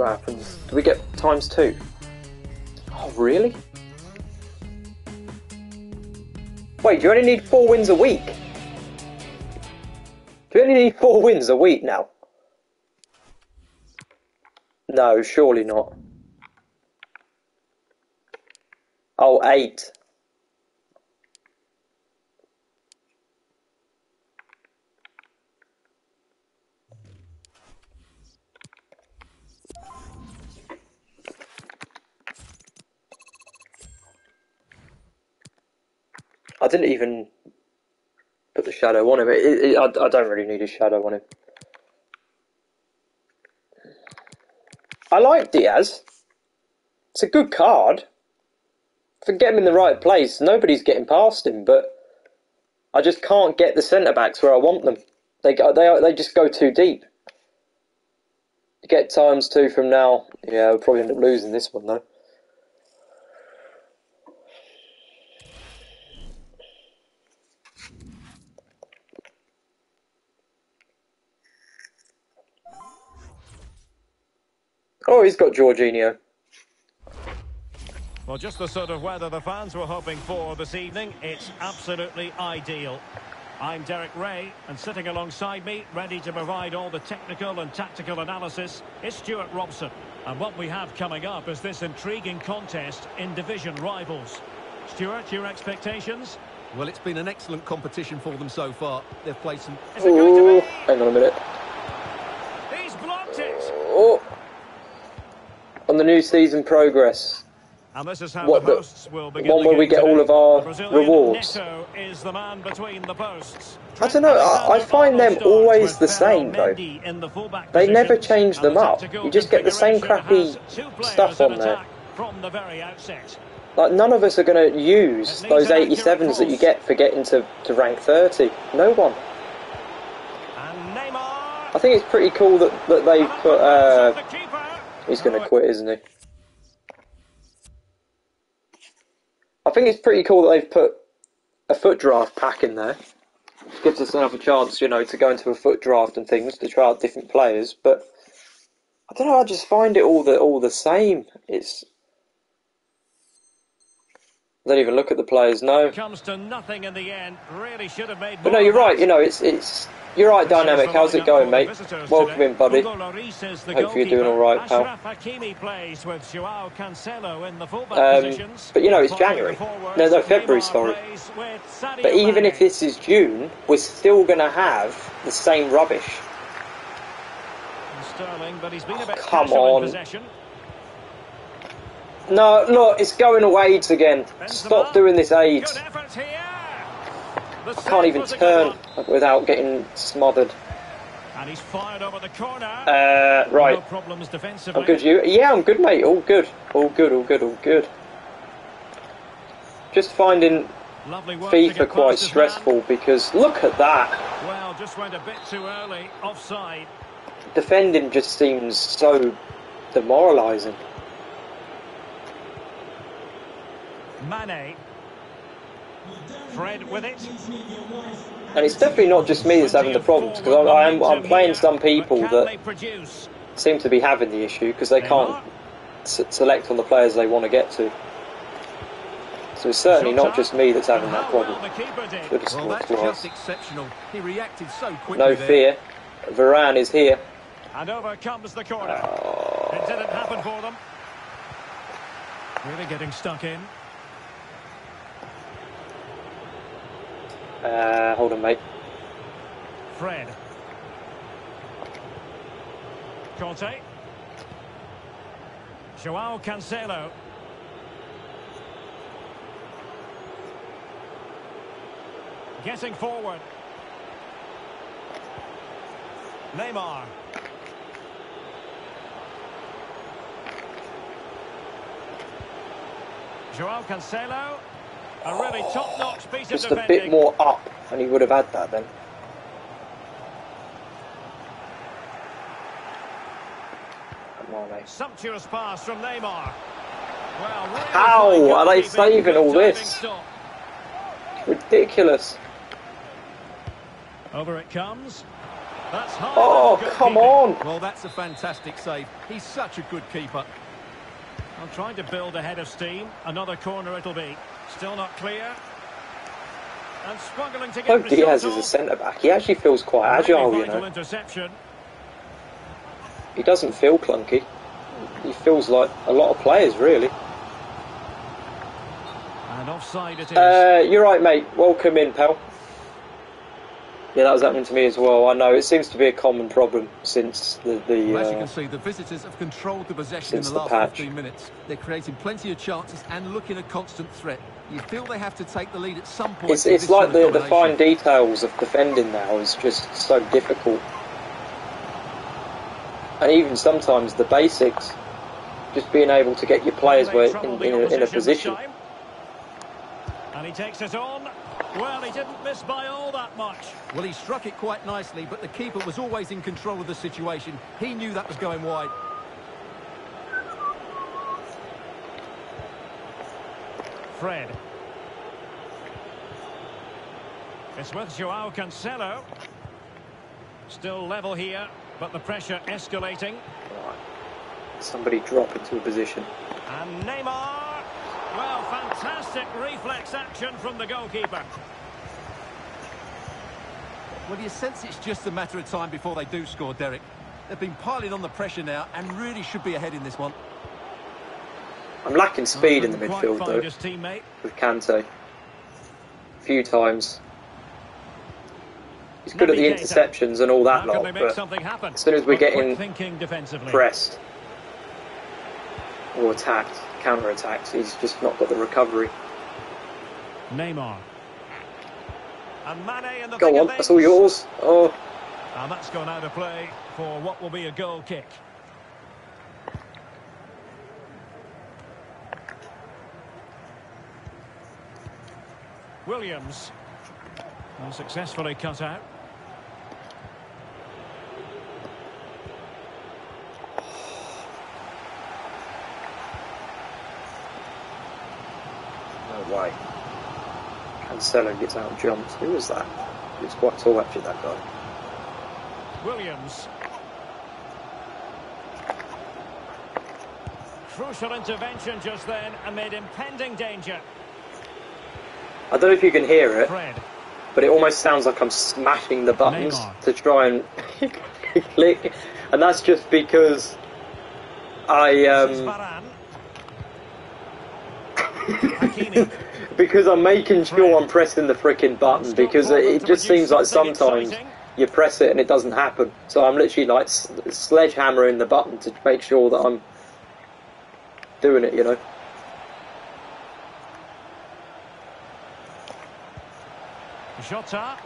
what happens. Do we get times two? Oh, really? Wait, do you only need four wins a week? Do you only need four wins a week now? No, surely not. Oh, eight. I didn't even put the shadow on him. It, it, I, I don't really need a shadow on him. I like Dias. It's a good card. If I get him in the right place, nobody's getting past him. But I just can't get the centre backs where I want them. They they they just go too deep. Get times two from now. Yeah, we'll probably end up losing this one though. Oh, he's got Jorginho. Well, just the sort of weather the fans were hoping for this evening. It's absolutely ideal. I'm Derek Ray, and sitting alongside me, ready to provide all the technical and tactical analysis, is Stuart Robson. And what we have coming up is this intriguing contest in division rivals. Stuart, your expectations? Well, it's been an excellent competition for them so far. They've played some... Is it going to Oh, be? hang on a minute. He's blocked it! Oh, on the new season progress. And this is how What, the hosts will one begin the where we get all of our Brazilian rewards? Neto is the man between the posts. I don't know, I- I find them always the same, though. The They never change them up. You just get the same crappy has two players stuff on there. From the very outset. Like none of us are going to use those needs an 87s that you get for getting to, to rank 30. No one. I think it's pretty cool that, that they put. Uh. He's going Oh, to quit, isn't he? I think it's pretty cool that they've put a FUT Draft pack in there. It Gives us another chance, you know, to go into a FUT Draft and things to try out different players. But I don't know. I just find it all the all the same. It's. I don't even look at the players. No, Comes to nothing in the end. Really should have made. but no, you're right. You know, it's it's. You're right, dynamic. How's it going, mate? Welcome in, buddy. Hope you're doing all right, pal. Ashraf Hakimi plays with Joao Cancelo in the fullback Um, but you know, it's January. No, no, February, sorry. plays with Sadio But even if this is June, we're still going to have the same rubbish. Sterling, but he's been a bit come on. No, look, it's going to aids again. Stop doing this aids. Good effort here. The I can't even was a good turn without getting smothered. And he's fired over the corner. Uh, No right, problems defensively. I'm good. You? Yeah, I'm good, mate. All good. All good. All good. All good. Just finding Lovely work to FIFA quite stressful man. because look at that. Well, just went a bit too early. Offside. Defending just seems so demoralising. Mane. Fred with it. And it's definitely not just me that's having the problems because I, I am I'm playing some people But can they that seem to be having the issue because they can't s- select on the players they want to get to. So it's certainly not just me that's having that problem. well the keeper did. Should have scored that's twice. just exceptional. He reacted so quickly No fear. Varane is here. And over comes the corner. Oh. It didn't happen for them. Really getting stuck in. Uh, hold on, mate. Fred. Kante. Joao Cancelo. Getting forward. Neymar. Joao Cancelo. A really top-notch piece Just of a bit more up, and he would have had that then. Come on, mate. Sumptuous pass from Neymar. Well, really How are they saving all this? Ridiculous. Over it comes. That's high. Oh, come goalkeeping. on. Well, that's a fantastic save. He's such a good keeper. I'm trying to build a head of steam. Another corner it'll be. Still not clear. And struggling to get Oh, the Dias shot is a centre back. He actually feels quite Really agile, you know. interception. He doesn't feel clunky. He feels like a lot of players, really. And offside it is. Uh, you're right, mate. Welcome in, pal. Yeah, that was happening to me as well. I know it seems to be a common problem since the the. Well, as you Uh, can see, the visitors have controlled the possession in the the last patch. 15 minutes. They're creating plenty of chances and looking a constant threat. You feel they have to take the lead at some point. it's it's like the the fine details of defending now is just so difficult, and even sometimes the basics, just being able to get your players where in, in, a, in a position. And he takes it on. Well, he didn't miss by all that much. Well, he struck it quite nicely, but the keeper was always in control of the situation. He knew that was going wide. Fred. It's with Joao Cancelo. Still level here, but the pressure escalating. Right. Somebody drop into a position. And Neymar. Well, fantastic reflex action from the goalkeeper. Well, you sense it's just a matter of time before they do score, Derek. They've been piling on the pressure now and really should be ahead in this one. I'm lacking speed in the midfield though with Kante. A few times. He's good at the interceptions and all that lot, but as soon as we're getting thinking defensively. pressed or attacked, counter attacked, he's just not got the recovery. Neymar. And Mane in the Go on, that's all yours. Oh, And that's gone out of play for what will be a goal kick. Williams. Unsuccessfully cut out. no way. Cancelo gets out and jumps. Who was that? He was quite tall actually, that guy. Williams. Crucial intervention just then amid impending danger. I don't know if you can hear it, but it almost sounds like I'm smashing the buttons to try and click, and that's just because I um because I'm making sure I'm pressing the freaking button because it, it just seems like sometimes you press it and it doesn't happen. So I'm literally like sledgehammering the button to make sure that I'm doing it. You know. Jota.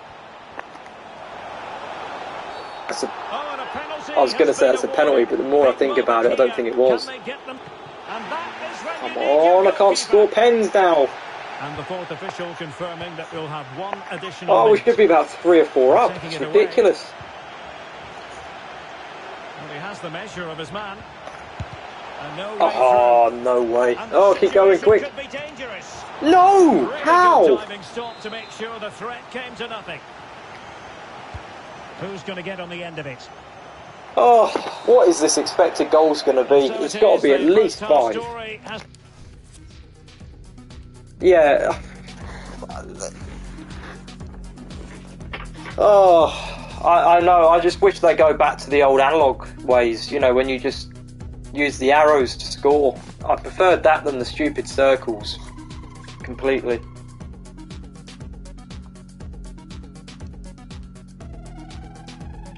A, Oh, and a penalty. I was gonna say been that's a penalty, but the more I think about it, I don't think it was. Can they get them? And that is when come you need your on, I can't score pens now. And the fourth official confirming that we'll have one additional. Oh, we should be about three or four up. It's ridiculous. Well, he has the measure of his man. Oh no way! Oh, keep going quick! No! How? to make sure the threat came to nothing. Who's going to get on the end of it? Oh, what is this expected goals going to be? It's it got to be at least five. Yeah. Oh, I, I know. I just wish they go back to the old analog ways. You know, when you just use the arrows to score. I preferred that than the stupid circles. Completely.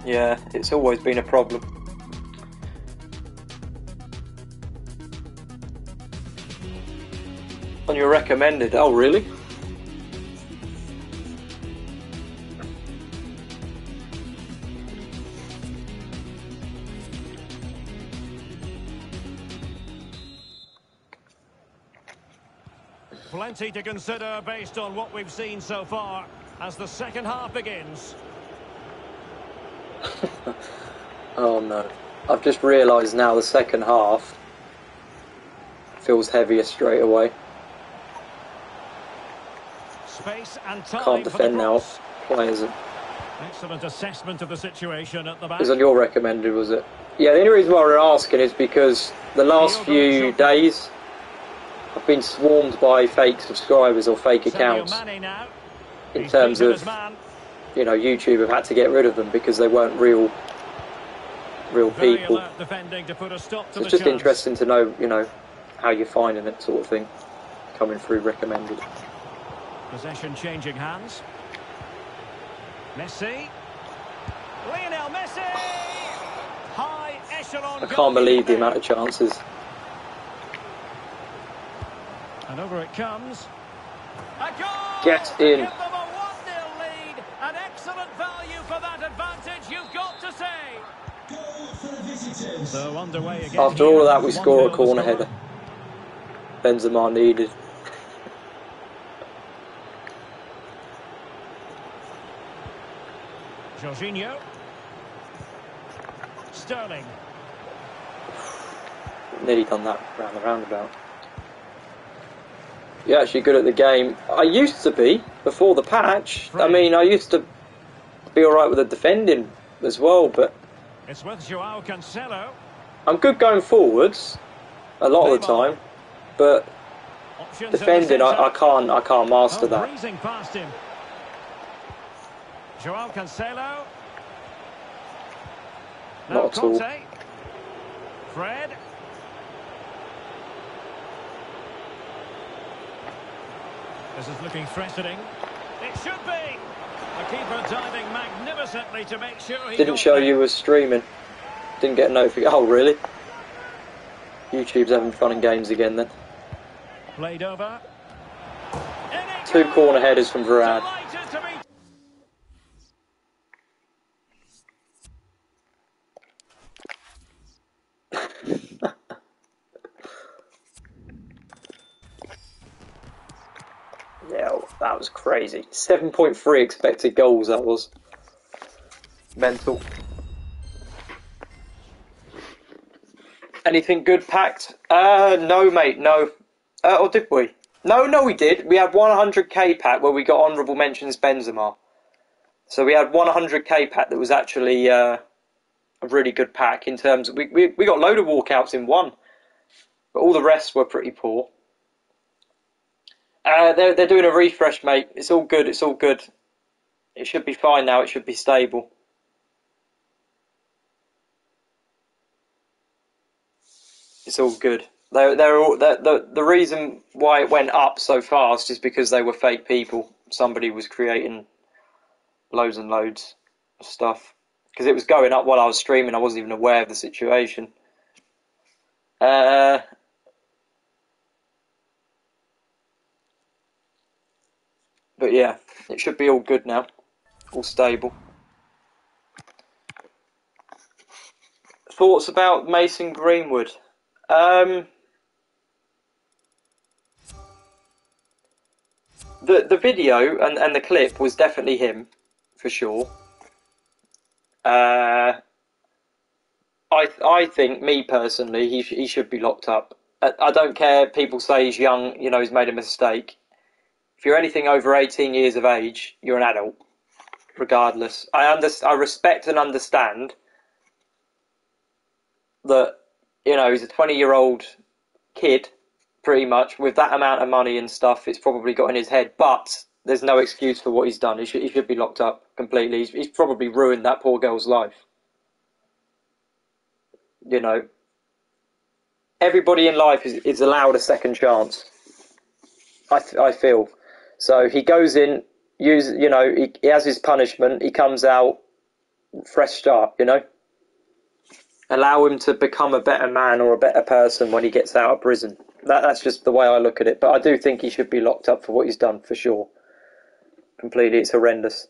Yeah, it's always been a problem. On your recommended. Oh, really? Plenty to consider based on what we've seen so far as the second half begins. Oh no. I've just realised now the second half feels heavier straight away. Space and time Can't for the defend now. Players. It Excellent assessment of the situation at the back. was on your recommended, was it? Yeah, the only reason why we're asking is because the last few days I've been swarmed by fake subscribers or fake accounts. In terms of you know, YouTube have had to get rid of them because they weren't real, real people. to put a stop to So it's just interesting to know, you know, how you're finding it, sort of thing. coming through recommended. Possession changing hands. Messi. Lionel Messi! High echelon I can't believe the amount of chances. And over it comes. A goal! Get in. Give them a 1-0 lead. An excellent value for that advantage, you've got to say. So underway again. After all of that, we score a corner header. Benzema needed. Jorginho. Sterling. Nearly done that round the roundabout. You're actually good at the game. I used to be before the patch. I mean, I used to be alright with the defending as well, but It's with Joao Cancelo. I'm good going forwards a lot of the time. But Options defending, I, I can't, I can't master Oh, that. past him. Joao Cancelo. Not at all. Kante. Fred. This is looking threatening. It should be. The keeper diving magnificently to make sure he Didn't show there. you was streaming. Didn't get a notification. Oh, really? YouTube's having fun and games again then. Played over. Two corner headers from Varane. Delighted to be Yeah, that was crazy. 7.3 expected goals, that was. Mental. Anything good packed? Uh, no, mate, no. Uh, or did we? No, no, we did. We had 100k pack where we got honourable mentions Benzema. So we had 100k pack that was actually uh, a really good pack in terms of. We, we, we got a load of walkouts in one, but all the rest were pretty poor. Uh, they're they're doing a refresh, mate. It's all good. It's all good. It should be fine now. It should be stable. It's all good. They're, they're all, they're, the the reason why it went up so fast is because they were fake people. Somebody was creating loads and loads of stuff because it was going up while I was streaming. I wasn't even aware of the situation. Uh, But yeah, it should be all good now. All stable. Thoughts about Mason Greenwood? Um, the the video and, and the clip was definitely him, for sure. Uh, I I think me personally, he he should be locked up. I, I don't care. People say he's young. You know, he's made a mistake if you're anything over 18 years of age, you're an adult, regardless. I under, I respect and understand that, you know, he's a 20 year old kid, pretty much, with that amount of money and stuff, it's probably got in his head, but there's no excuse for what he's done. He should, he should be locked up completely. He's, he's probably ruined that poor girl's life. You know, everybody in life is, is allowed a second chance. I, th- I feel. So he goes in, use you know, he, he has his punishment. He comes out, fresh start. You know, allow him to become a better man or a better person when he gets out of prison. That that's just the way I look at it. But I do think he should be locked up for what he's done for sure. Completely, it's horrendous.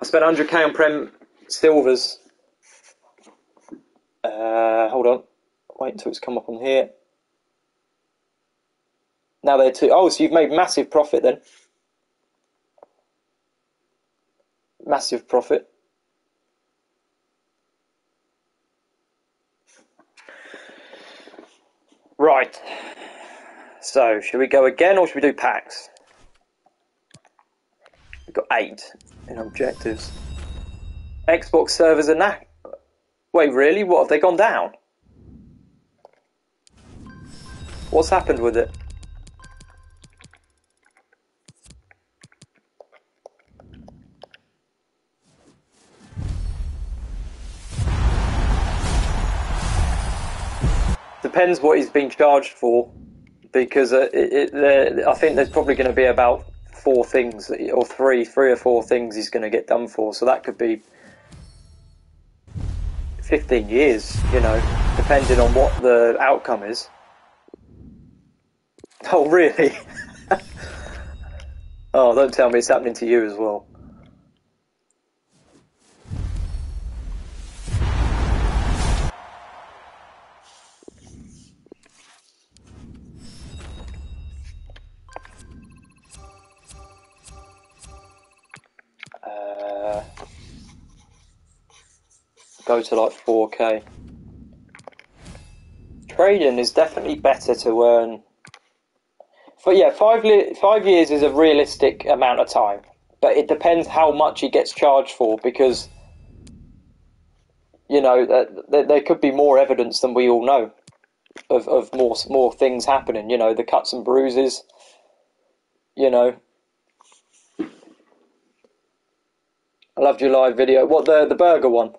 I spent 100k on Prem Silvers. Uh, hold on, wait until it's come up on here. Now they're two oh so you've made massive profit then. Massive profit. Right. So, should we go again or should we do packs? We've got eight in objectives. Xbox servers are now. Wait, really? What? Have they gone down? What's happened with it? Depends what he's been charged for. because uh, it, it, I think there's probably going to be about four things, or three, three or four things he's going to get done for. So that could be 15 years, you know, depending on what the outcome is. Oh, really? oh, don't tell me it's happening to you as well. To like 4k. Trading is definitely better to earn. But yeah, five five years is a realistic amount of time, but it depends how much he gets charged for because you know that there could be more evidence than we all know of, of more more things happening. You know, the cuts and bruises. You know, I loved your live video. What the the burger one?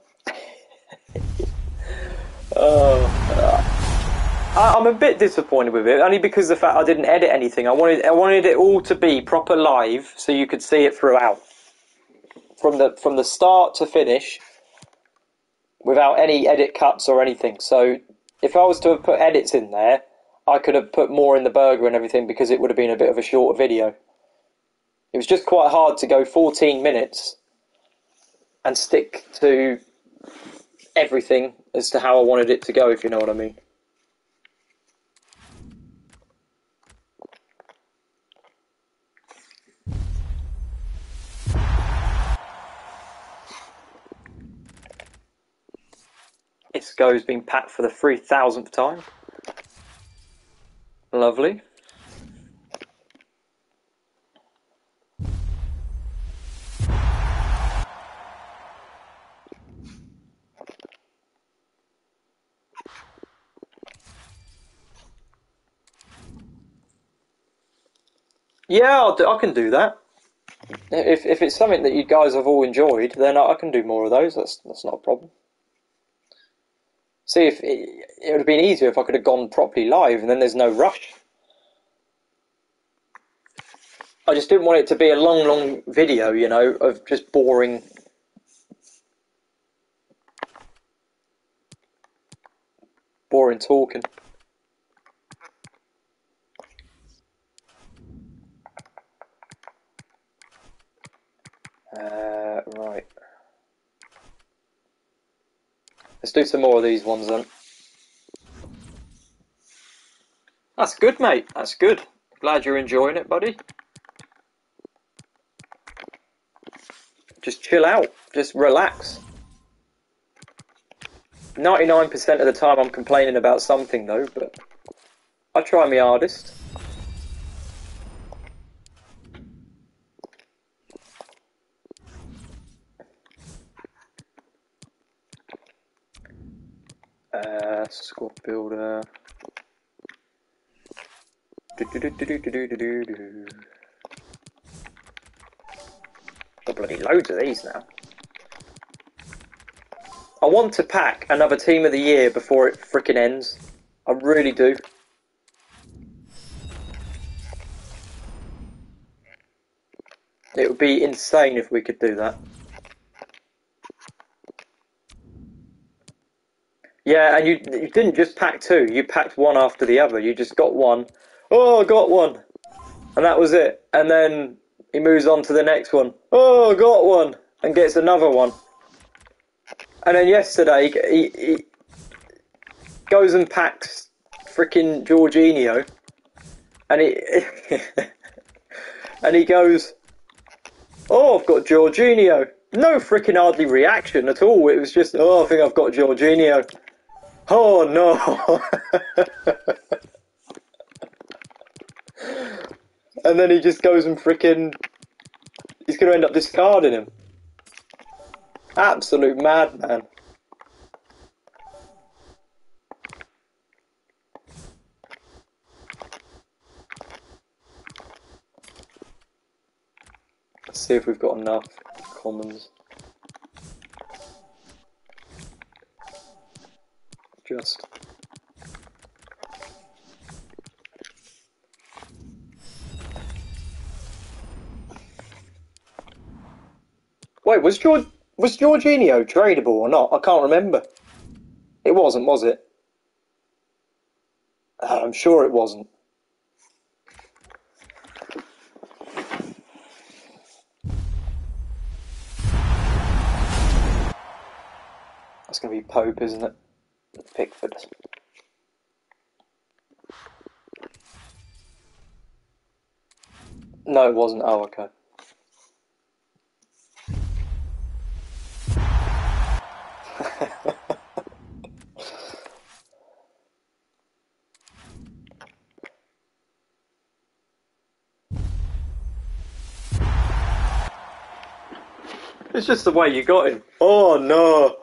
Oh, I, I'm a bit disappointed with it, only because of the fact I didn't edit anything. I wanted I wanted it all to be proper live, so you could see it throughout, from the from the start to finish, without any edit cuts or anything. So if I was to have put edits in there, I could have put more in the burger and everything because it would have been a bit of a shorter video. It was just quite hard to go 14 minutes and stick to everything as to how I wanted it to go, if you know what I mean. Isco's been packed for the 3000th time. Lovely. Yeah, I'll do, I can do that. If if it's something that you guys have all enjoyed, then I, can do more of those. That's that's not a problem. See, if it, it would have been easier if I could have gone properly live, and then there's no rush. I just didn't want it to be a long, long video, you know, of just boring. Boring talking. Uh, right. Let's do some more of these ones then. That's good, mate. That's good. Glad you're enjoying it, buddy. Just chill out. Just relax. 99% of the time I'm complaining about something though, but I try my hardest. Uh, squad builder. Do, do, do, Got bloody loads of these now. I want to pack another team of the year before it fricking ends. I really do. It would be insane if we could do that. Yeah, and you you didn't just pack two. You packed one after the other. You just got one. Oh, got one, and that was it. And then he moves on to the next one. Oh, got one, and gets another one. And then yesterday he, he goes and packs freaking Jorginho, and he and he goes, "Oh, I've got Jorginho." No freaking hardly reaction at all. It was just, "Oh, I think I've got Jorginho." Oh no! and then he just goes and freaking. He's to end up discarding him. Absolute madman. Let's see if we've got enough commons. Wait, was George was Jorginho tradable or not? I can't remember. It wasn't, was it? Uh, I'm sure it wasn't. That's going to be Pope, isn't it? Pickford. No, it wasn't. Oh, okay. it's just the way you got him. Oh no.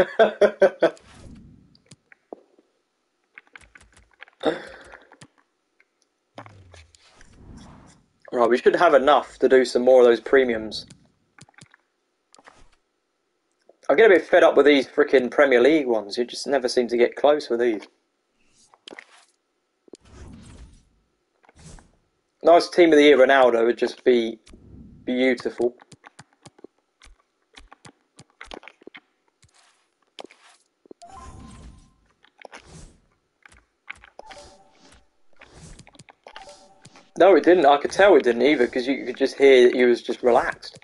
right, we should have enough to do some more of those premiums. I get a bit fed up with these freaking Premier League ones. You just never seem to get close with these. Nice team of the year Ronaldo would just be beautiful. No, it didn't. I could tell it didn't either because you could just hear that he was just relaxed.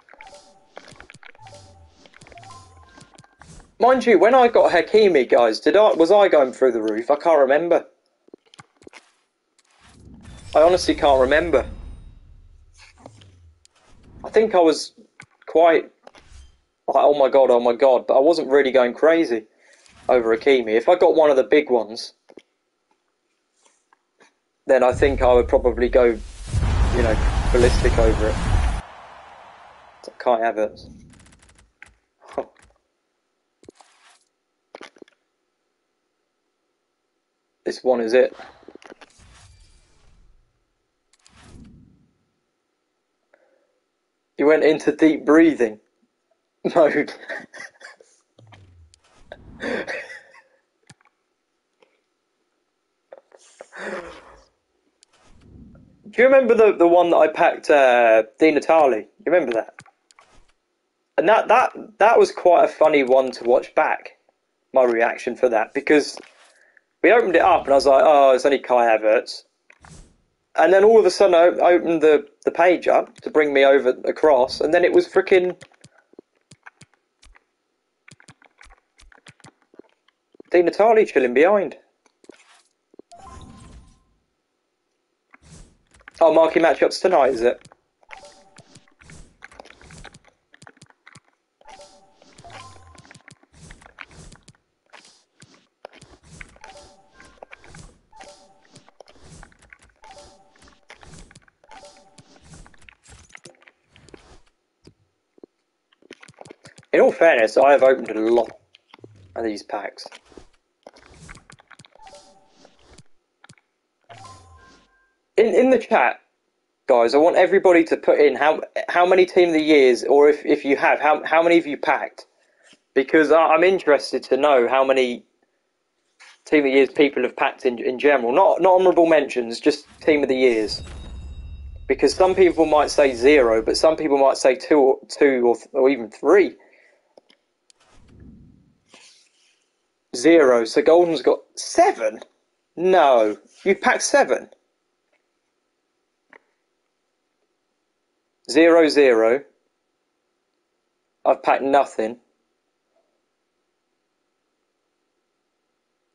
Mind you, when I got Hakimi, guys, did I was I going through the roof? I can't remember. I honestly can't remember. I think I was quite like, oh my god, oh my god, but I wasn't really going crazy over Hakimi. If I got one of the big ones, then I think I would probably go, you know, ballistic over it. It's like Kai Havertz. This one is it. You went into deep breathing mode. Do you remember the, the one that I packed uh, Di Natale? You remember that? And that, that that was quite a funny one to watch back. My reaction for that because we opened it up and I was like, oh, it's only Kai Havertz. And then all of a sudden I opened the, the page up to bring me over across and then it was freaking Di Natale chilling behind. Oh, marquee matchups tonight, is it? In all fairness, I have opened a lot of these packs. In in the chat, guys, I want everybody to put in how how many team of the years, or if, if you have, how how many of you packed? Because I, I'm interested to know how many team of the years people have packed in in general. Not not honourable mentions, just team of the years. Because some people might say zero, but some people might say two, or, two, or, or even three. Zero. So Golden's got seven. No, you packed seven. Zero zero. I've packed nothing.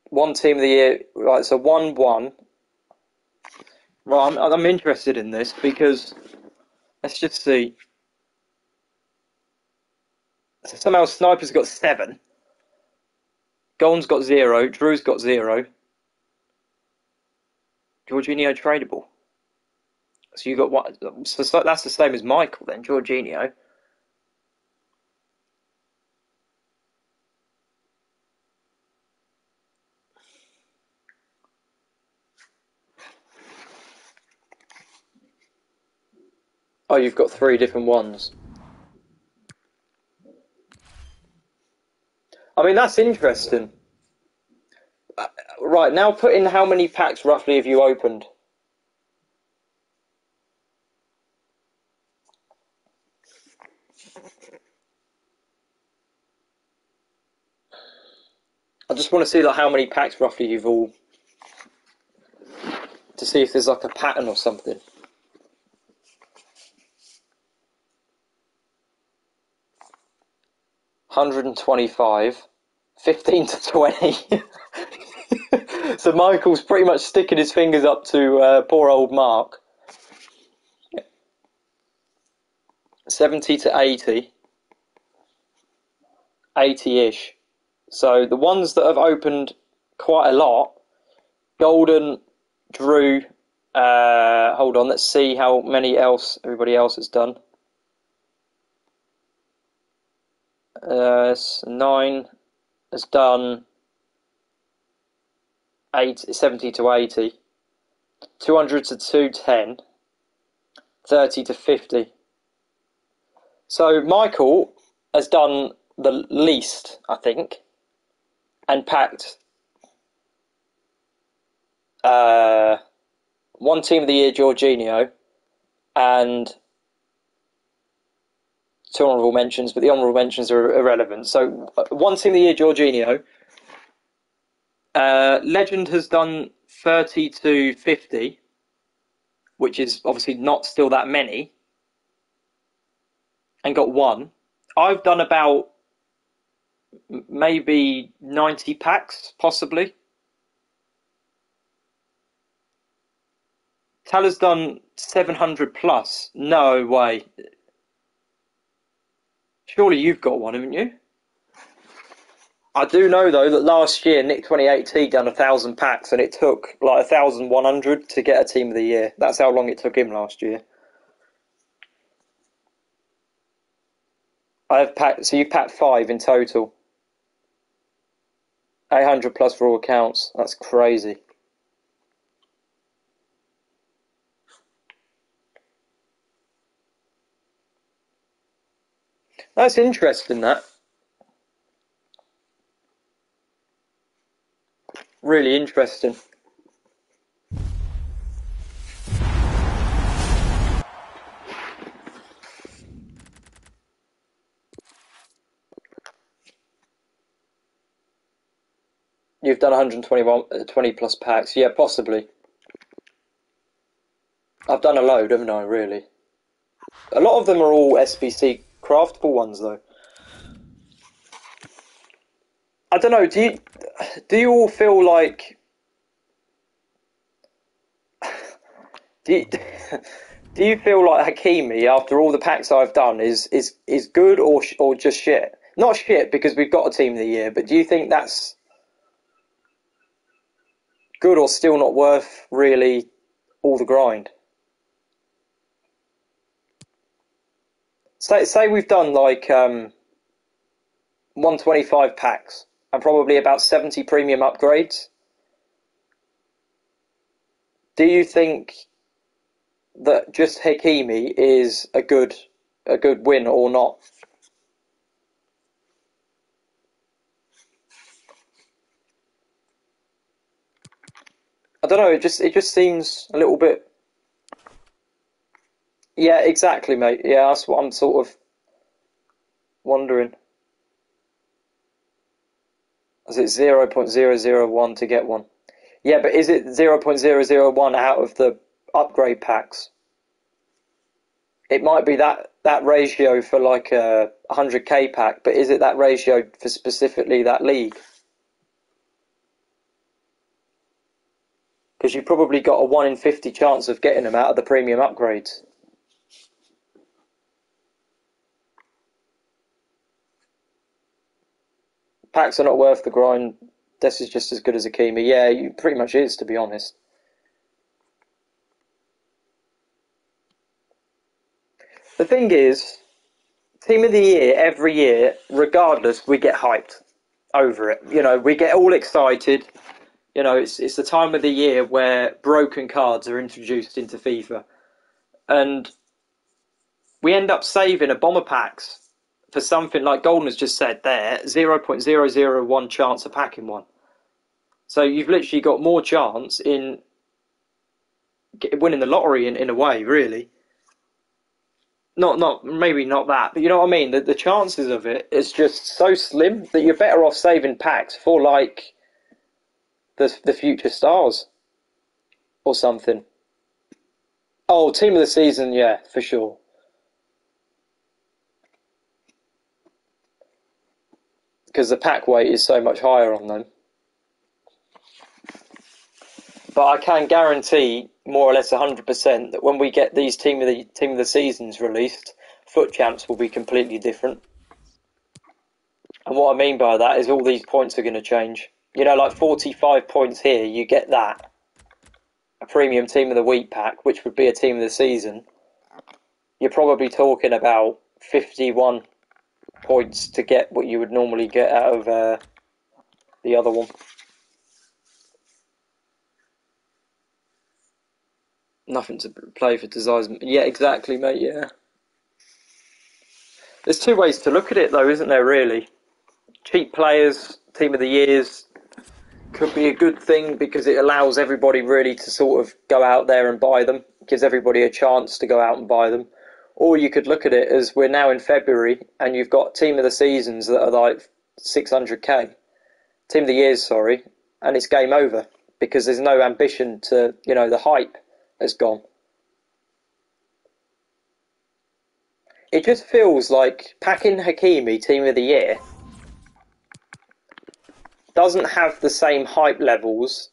One team of the year, right? So one one. Well, I'm I'm interested in this because let's just see. So somehow Sniper's got seven. Golden's got zero. Drew's got zero. Jorginho tradable. So you got what? So that's the same as Michael then, Jorginho. Oh, you've got three different ones. I mean, that's interesting. Uh, right, now put in how many packs roughly have you opened? I just want to see like how many packs roughly you've all to see if there's like a pattern or something. Hundred and twenty-five. 15 to 20. so Michael's pretty much sticking his fingers up to uh, poor old Mark. 70 to 80. 80 ish. So the ones that have opened quite a lot Golden, Drew. Uh, hold on, let's see how many else everybody else has done. Uh, nine has done 80, 70 to 80, 200 to 210, 30 to 50. So Michael has done the least, I think, and packed uh, one team of the year, Jorginho, and two honourable mentions, but the honourable mentions are irrelevant. So, uh, one team of the year, Jorginho. Uh, Legend has done 30 to 50, which is obviously not still that many, and got one. I've done about maybe 90 packs, possibly. Tal's done 700 plus. No way. Surely you've got one, haven't you? I do know though that last year Nick 2018 done a thousand packs and it took like a thousand one hundred to get a team of the year. That's how long it took him last year. I've packed so you've packed five in total. Eight hundred plus for all accounts. That's crazy. That's interesting, that. Really interesting. You've done 121, uh, 20 plus packs. Yeah, possibly. I've done a load, haven't I, really? A lot of them are all SBC craftable ones though. I don't know. Do you do you all feel like do you, do you feel like Hakimi after all the packs I've done is is is good or or just shit? Not shit because we've got a team of the year, but do you think that's good or still not worth really all the grind? Say, say we've done like um, 125 packs and probably about 70 premium upgrades. Do you think that just Hakimi is a good a good win or not? I don't know. It just it just seems a little bit yeah, exactly, mate. Yeah, that's what I'm sort of wondering. Is it 0.001 to get one? Yeah, but is it 0.001 out of the upgrade packs? It might be that, that ratio for like a 100k pack, but is it that ratio for specifically that league? Because you probably got a 1 in 50 chance of getting them out of the premium upgrades. packs are not worth the grind. This is just as good as Hakimi. Yeah, you pretty much is, to be honest. The thing is, team of the year every year, regardless, we get hyped over it. You know, we get all excited. You know, it's it's the time of the year where broken cards are introduced into FIFA, and we end up saving a bomber packs for something like Golden has just said there, 0.001 chance of packing one. So you've literally got more chance in winning the lottery in, in a way, really. not not maybe not that, but you know what I mean. The the chances of it is just so slim that you're better off saving packs for like the the future stars or something. Oh, team of the season, yeah, for sure. Because the pack weight is so much higher on them. But I can guarantee more or less 100% that when we get these team of the team of the seasons released, FUT champs will be completely different. And what I mean by that is all these points are going to change. You know, like 45 points here, you get that. A premium team of the week pack, which would be a team of the season. You're probably talking about 51 points to get what you would normally get out of uh, the other one. Nothing to play for desires. Yeah, exactly, mate. Yeah. There's two ways to look at it, though, isn't there? Really, cheap players, team of the years, could be a good thing because it allows everybody really to sort of go out there and buy them. gives everybody a chance to go out and buy them. Or you could look at it as we're now in February and you've got team of the seasons that are like 600k, team of the years, sorry, and it's game over because there's no ambition to, you know, the hype has gone. It just feels like packing Hakimi team of the year doesn't have the same hype levels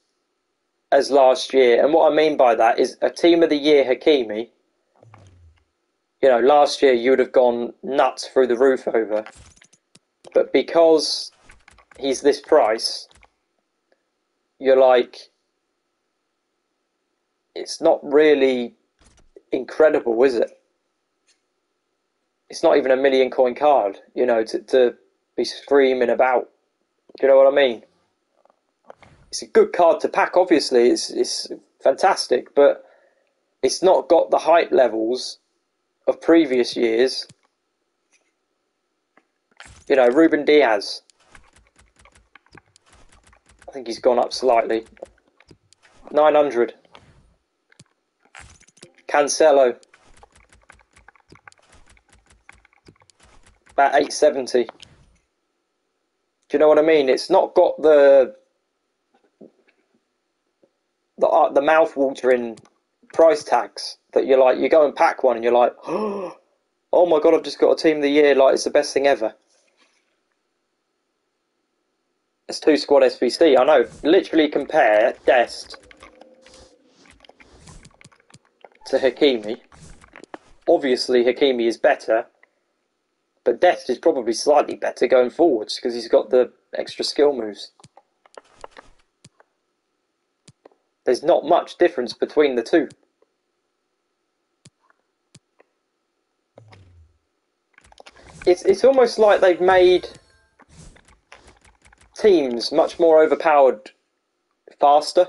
as last year. And what I mean by that is a team of the year Hakimi. You know, last year you would have gone nuts through the roof over. But because he's this price, you're like, it's not really incredible, is it? It's not even a million coin card, you know, to, to be screaming about. You know what I mean? It's a good card to pack, obviously, it's, it's fantastic, but it's not got the hype levels of previous years. You know, Ruben Dias. I think he's gone up slightly. 900. Cancelo. About 870. Do you know what I mean? It's not got the the uh, the mouth watering price tags that you're like you go and pack one and you're like oh my god I've just got a team of the year like it's the best thing ever. It's two squad SBC. I know. Literally compare Dest to Hakimi. Obviously, Hakimi is better, but Dest is probably slightly better going forwards because he's got the extra skill moves. There's not much difference between the two. It's, it's almost like they've made teams much more overpowered faster.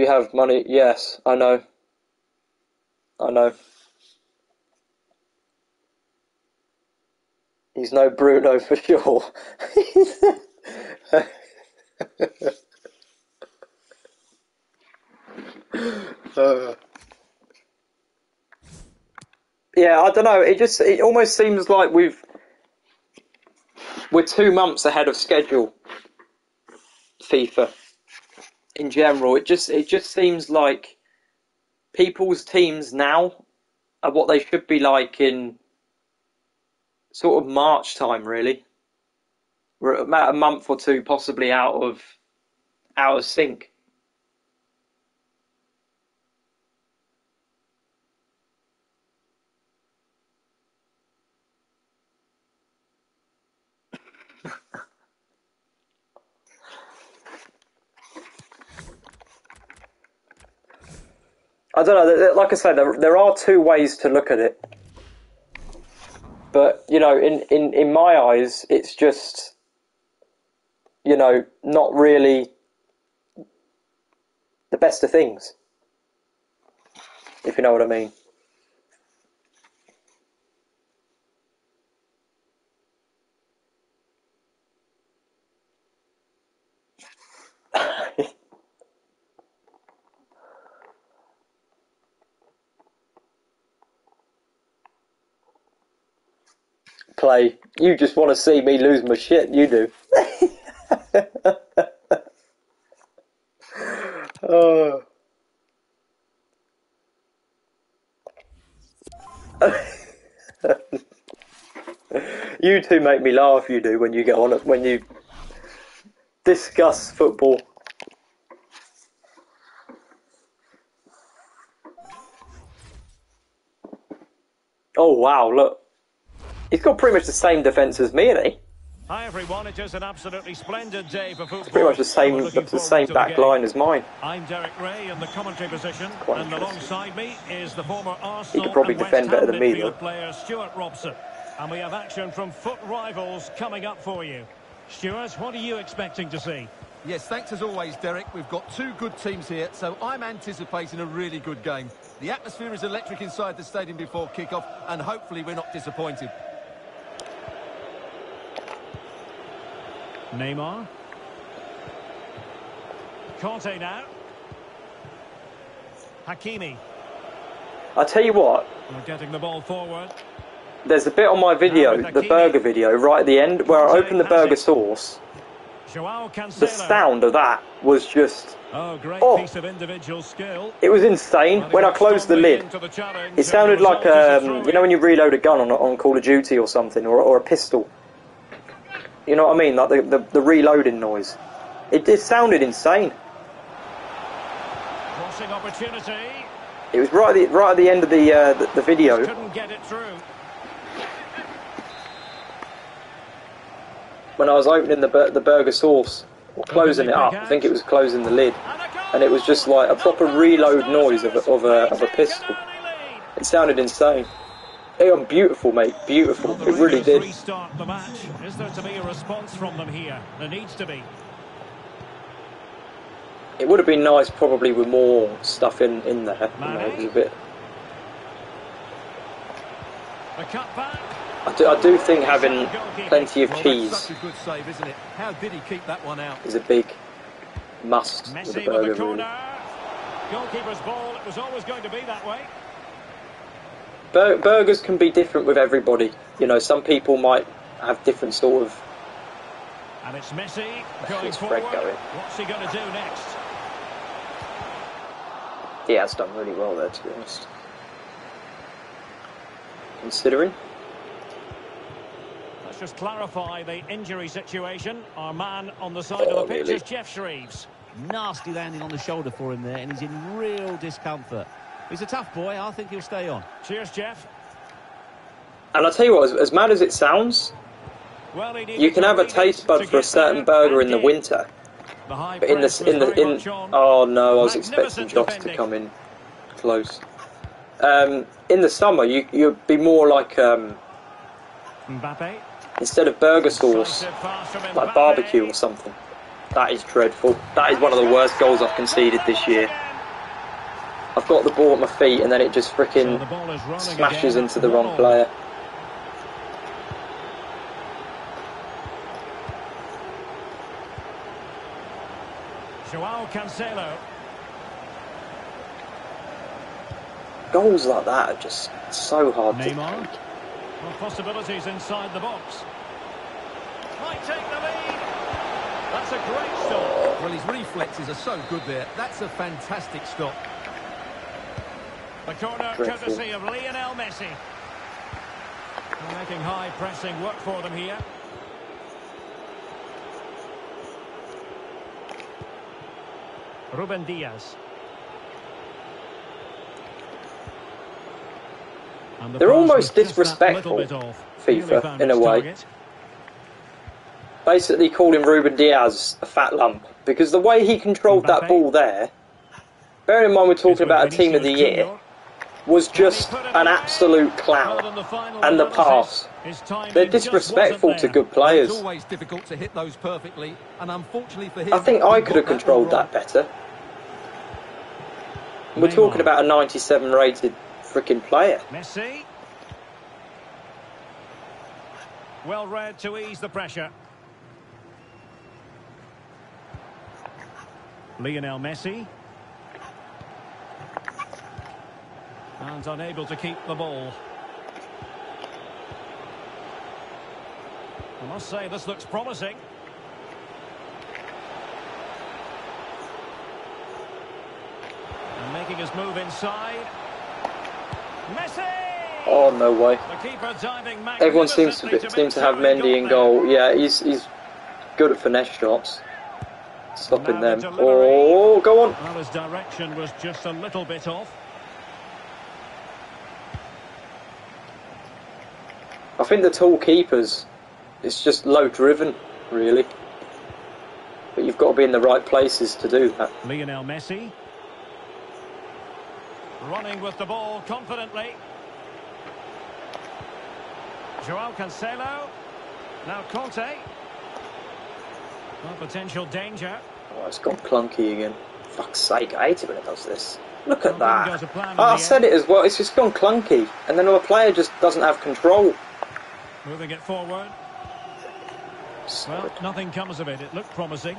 We have money. Yes, I know. I know. He's no Bruno for sure. uh, yeah, I don't know. It just it almost seems like we've we're two months ahead of schedule. FIFA in general. It just it just seems like people's teams now are what they should be like in sort of March time, really. We're about a month or two possibly out of out of sync. I don't know. Like I said, there, there are two ways to look at it. But you know, in, in, in my eyes, it's just you know not really the best of things. If you know what I mean. Clay. You just want to see me lose my shit. You do. oh. you two make me laugh. You do when you get on it when you discuss football. Oh wow! Look, he's got pretty much the same defence as me, isn't he? Hi everyone, it is an absolutely splendid day for football. It's Pretty much the same, We're the same to back game. line as mine. I'm Derek Ray in the commentary position, Quite and alongside me is the former Arsenal probably and West defend better than me, though. player Stuart Robson. And we have action from FUT Rivals coming up for you. Stuart, what are you expecting to see? Yes, thanks as always, Derek. We've got two good teams here, so I'm anticipating a really good game. The atmosphere is electric inside the stadium before kick-off, and hopefully we're not disappointed. Neymar. Kante now. Hakimi. I tell you what, We're getting the ball forward. there's a bit on my video, the burger video, right at the end, where I opened the burger sauce. The sound of that was just, Oh, great Oh. piece of individual skill. it was insane. When I closed the lid, the it sounded like, um, you know when you reload a gun on, on Call of Duty or something, or, or a pistol. You know what I mean? Like the, the, the reloading noise. It, it sounded insane. Crossing opportunity. It was right at the, right at the end of the, uh, the, the video. Couldn't get it through. when I was opening the the burger sauce or closing it up. I think it was closing the lid, And, a goal! and it was just like a proper reload noise of a, of a, of a pistol. It sounded insane. It was beautiful, mate. Beautiful. Well, It really did. Restart the match. Is there to be a response from them here? There needs to be. It would have been nice, probably, with more stuff in in there. You know, it was a bit. The cut back. I do, I do think having plenty of Well, that's cheese such a good save, isn't it? How did he keep that one out? is a big must with a Messi with burger. the Really. corner. Goalkeeper's ball. It was always going to be that way. Bur- burgers can be different with everybody. You know, some people might have different sort of And it's Messi going forward. going. What's he going to do next? He has done really well there, to be honest. Considering. Let's just clarify the injury situation. Our man on the side Oh, of the oh, pitch really? is Geoff Shreeves. Nasty landing on the shoulder for him there, and he's in real discomfort. He's a tough boy. I think he'll stay on. Cheers, Geoff. And I'll tell you what, as, as mad as it sounds, Well, you can have a taste bud for a certain burger in the winter. But in the in the in much oh no, I was expecting Magnificent Josh to come in close. Um, in the summer, you you'd be more like um, Mbappe. instead of burger sauce, Decisive pass from like barbecue or something. That is dreadful. That is one of the worst goals I've conceded this year. I've got the ball at my feet and then it just So the freaking ball is running smashes again. into the wrong player. Joao Cancelo. Goals like that are just so hard to Neymar. take. Well, possibilities inside the box. Might take the lead. That's a great stop. Well, his reflexes are so good there. That's a fantastic stop. The corner courtesy of Lionel Messi. They're making high pressing work for them here. Ruben Dias. The They're almost was just that disrespectful. FIFA, in a way. target. Basically calling Ruben Dias a fat lump because the way he controlled that ball there, bearing in mind we're talking about a team of the year. Was just Can he put it an absolute clown. in the final And the pass. They're disrespectful to good It's players. always difficult to hit those perfectly, and unfortunately for him... I think I could have controlled that better. We're talking about a 97 rated freaking player. Messi. Well read to ease the pressure. Lionel Messi. And unable to keep the ball. I must say, this looks promising. And making his move inside. Messi! Oh no way. The keeper diving Everyone seems to magnificently seems to have Mendy in goal. Yeah, he's he's good at finesse shots. Stopping them. Oh, go on. Well, his direction was just a little bit off. I think the tall keepers, it's just low driven, really. But you've got to be in the right places to do that. Lionel Messi. Running with the ball confidently. Joao Cancelo. Now Kante. Well, potential danger. Oh, it's gone clunky again. Fuck's sake, I hate it when it does this. Look at that. to plan in Oh, I said end. it as well. It's just gone clunky, and then our player just doesn't have control. Moving it forward. Well, nothing comes of it. It looked promising.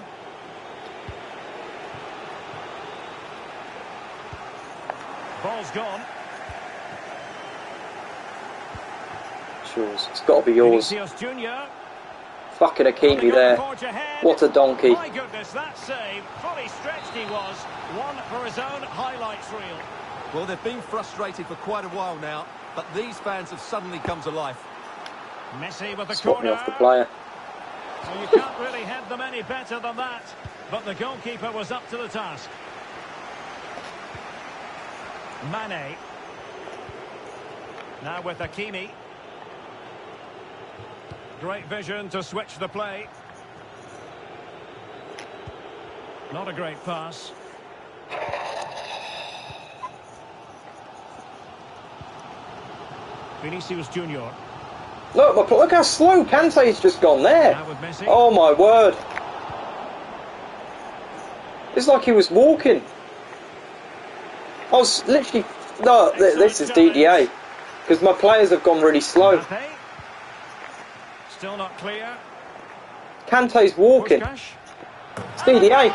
Ball's gone. It's yours. It's got to be yours. Vinicius Junior. Fucking Hakimi there. What a donkey. My goodness, that save. Fully stretched he was. One for his own highlights reel. Well, they've been frustrated for quite a while now, but these fans have suddenly come to life. Messi with the Swap corner. off the player. Well, you can't really head them any better than that. But the goalkeeper was up to the task. Mane. Now with Hakimi. Great vision to switch the play. Not a great pass. Vinicius Junior. Look, but look how slow Kante's just gone there. Now with Messi. Oh my word. It's like he was walking. I was literally. No, th- this is DDA. Because my players have gone really slow. Still not clear. Kante's walking. It's DDA.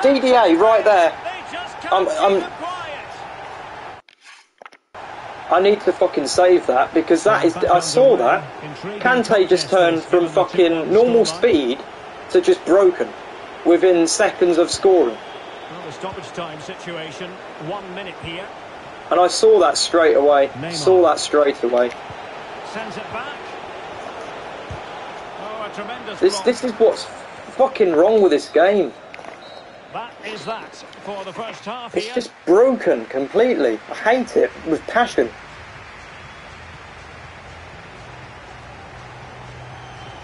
DDA right there. They just can't I'm- I'm-. I need to fucking save that because that is. I saw that. Kante just turned from fucking normal speed to just broken within seconds of scoring. Well, the stoppage time situation. One minute here. And I saw that straight away. Neymar. Saw that straight away. Sends it back. Oh, a tremendous This block. this is what's fucking wrong with this game. That is that for the first half It's here. just broken completely. I hate it with passion.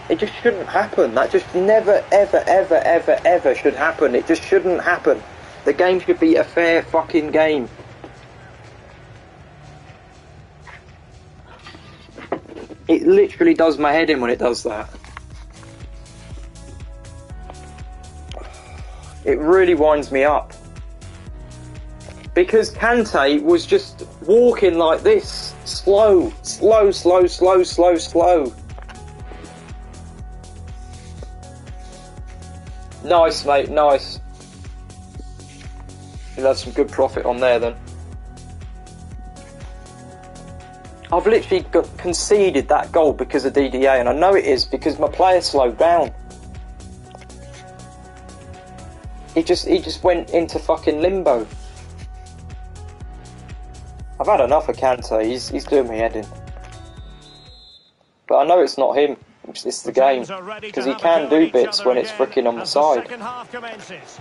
It just shouldn't happen. That just never, ever, ever, ever, ever should happen. It just shouldn't happen. The game should be a fair fucking game. It literally does my head in when it does that. It really winds me up. Because Kante was just walking like this. Slow, slow, slow, slow, slow, slow. Nice, mate, nice. You'll have some good profit on there then. I've literally conceded that goal because of DDA, and I know it is because my player slowed down. He just he just went into fucking limbo. I've had enough of Kante. He's he's doing me head in. But I know it's not him. It's, it's the game ready to because he can do bits when it's freaking on the side. commences.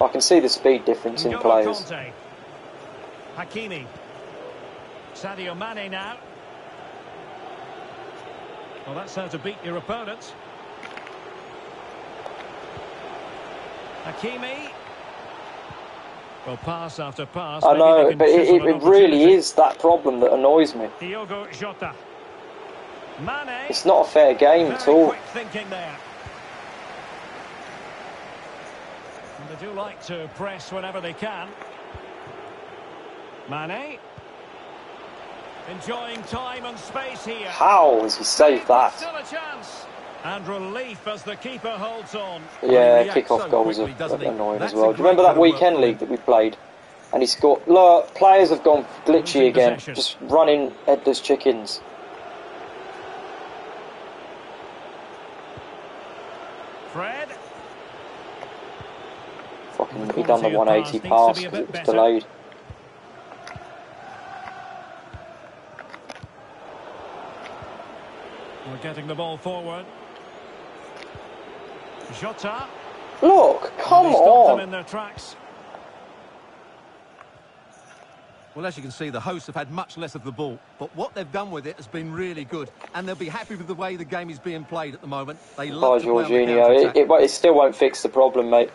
I can see the speed difference in players. Kante. Hakimi. Sadio Mane now. Well, that's how to beat your opponents. Hakimi. Well, pass after pass. I know, but it, it, it really is that problem that annoys me. Diogo Jota. Mane. It's not a fair game at all. quick thinking there. And they do like to press whenever they can. Mane. Enjoying time and space here. How has he saved that? Still a chance. And relief as the keeper holds on. Yeah, kickoff so goals are, annoying as well. Do you remember that weekend league that we played? And he scored. Look, players have gone glitchy again, just running headless chickens. Fred. Fucking, he done the 180 pass because it was better. delayed. We're getting the ball forward. Jota. Look, come They stopped them in on. their tracks. Well, as you can see, the hosts have had much less of the ball, but what they've done with it has been really good, and they'll be happy with the way the game is being played at the moment. They By love to play on the Jorginho, it, it, it still won't fix the problem, mate.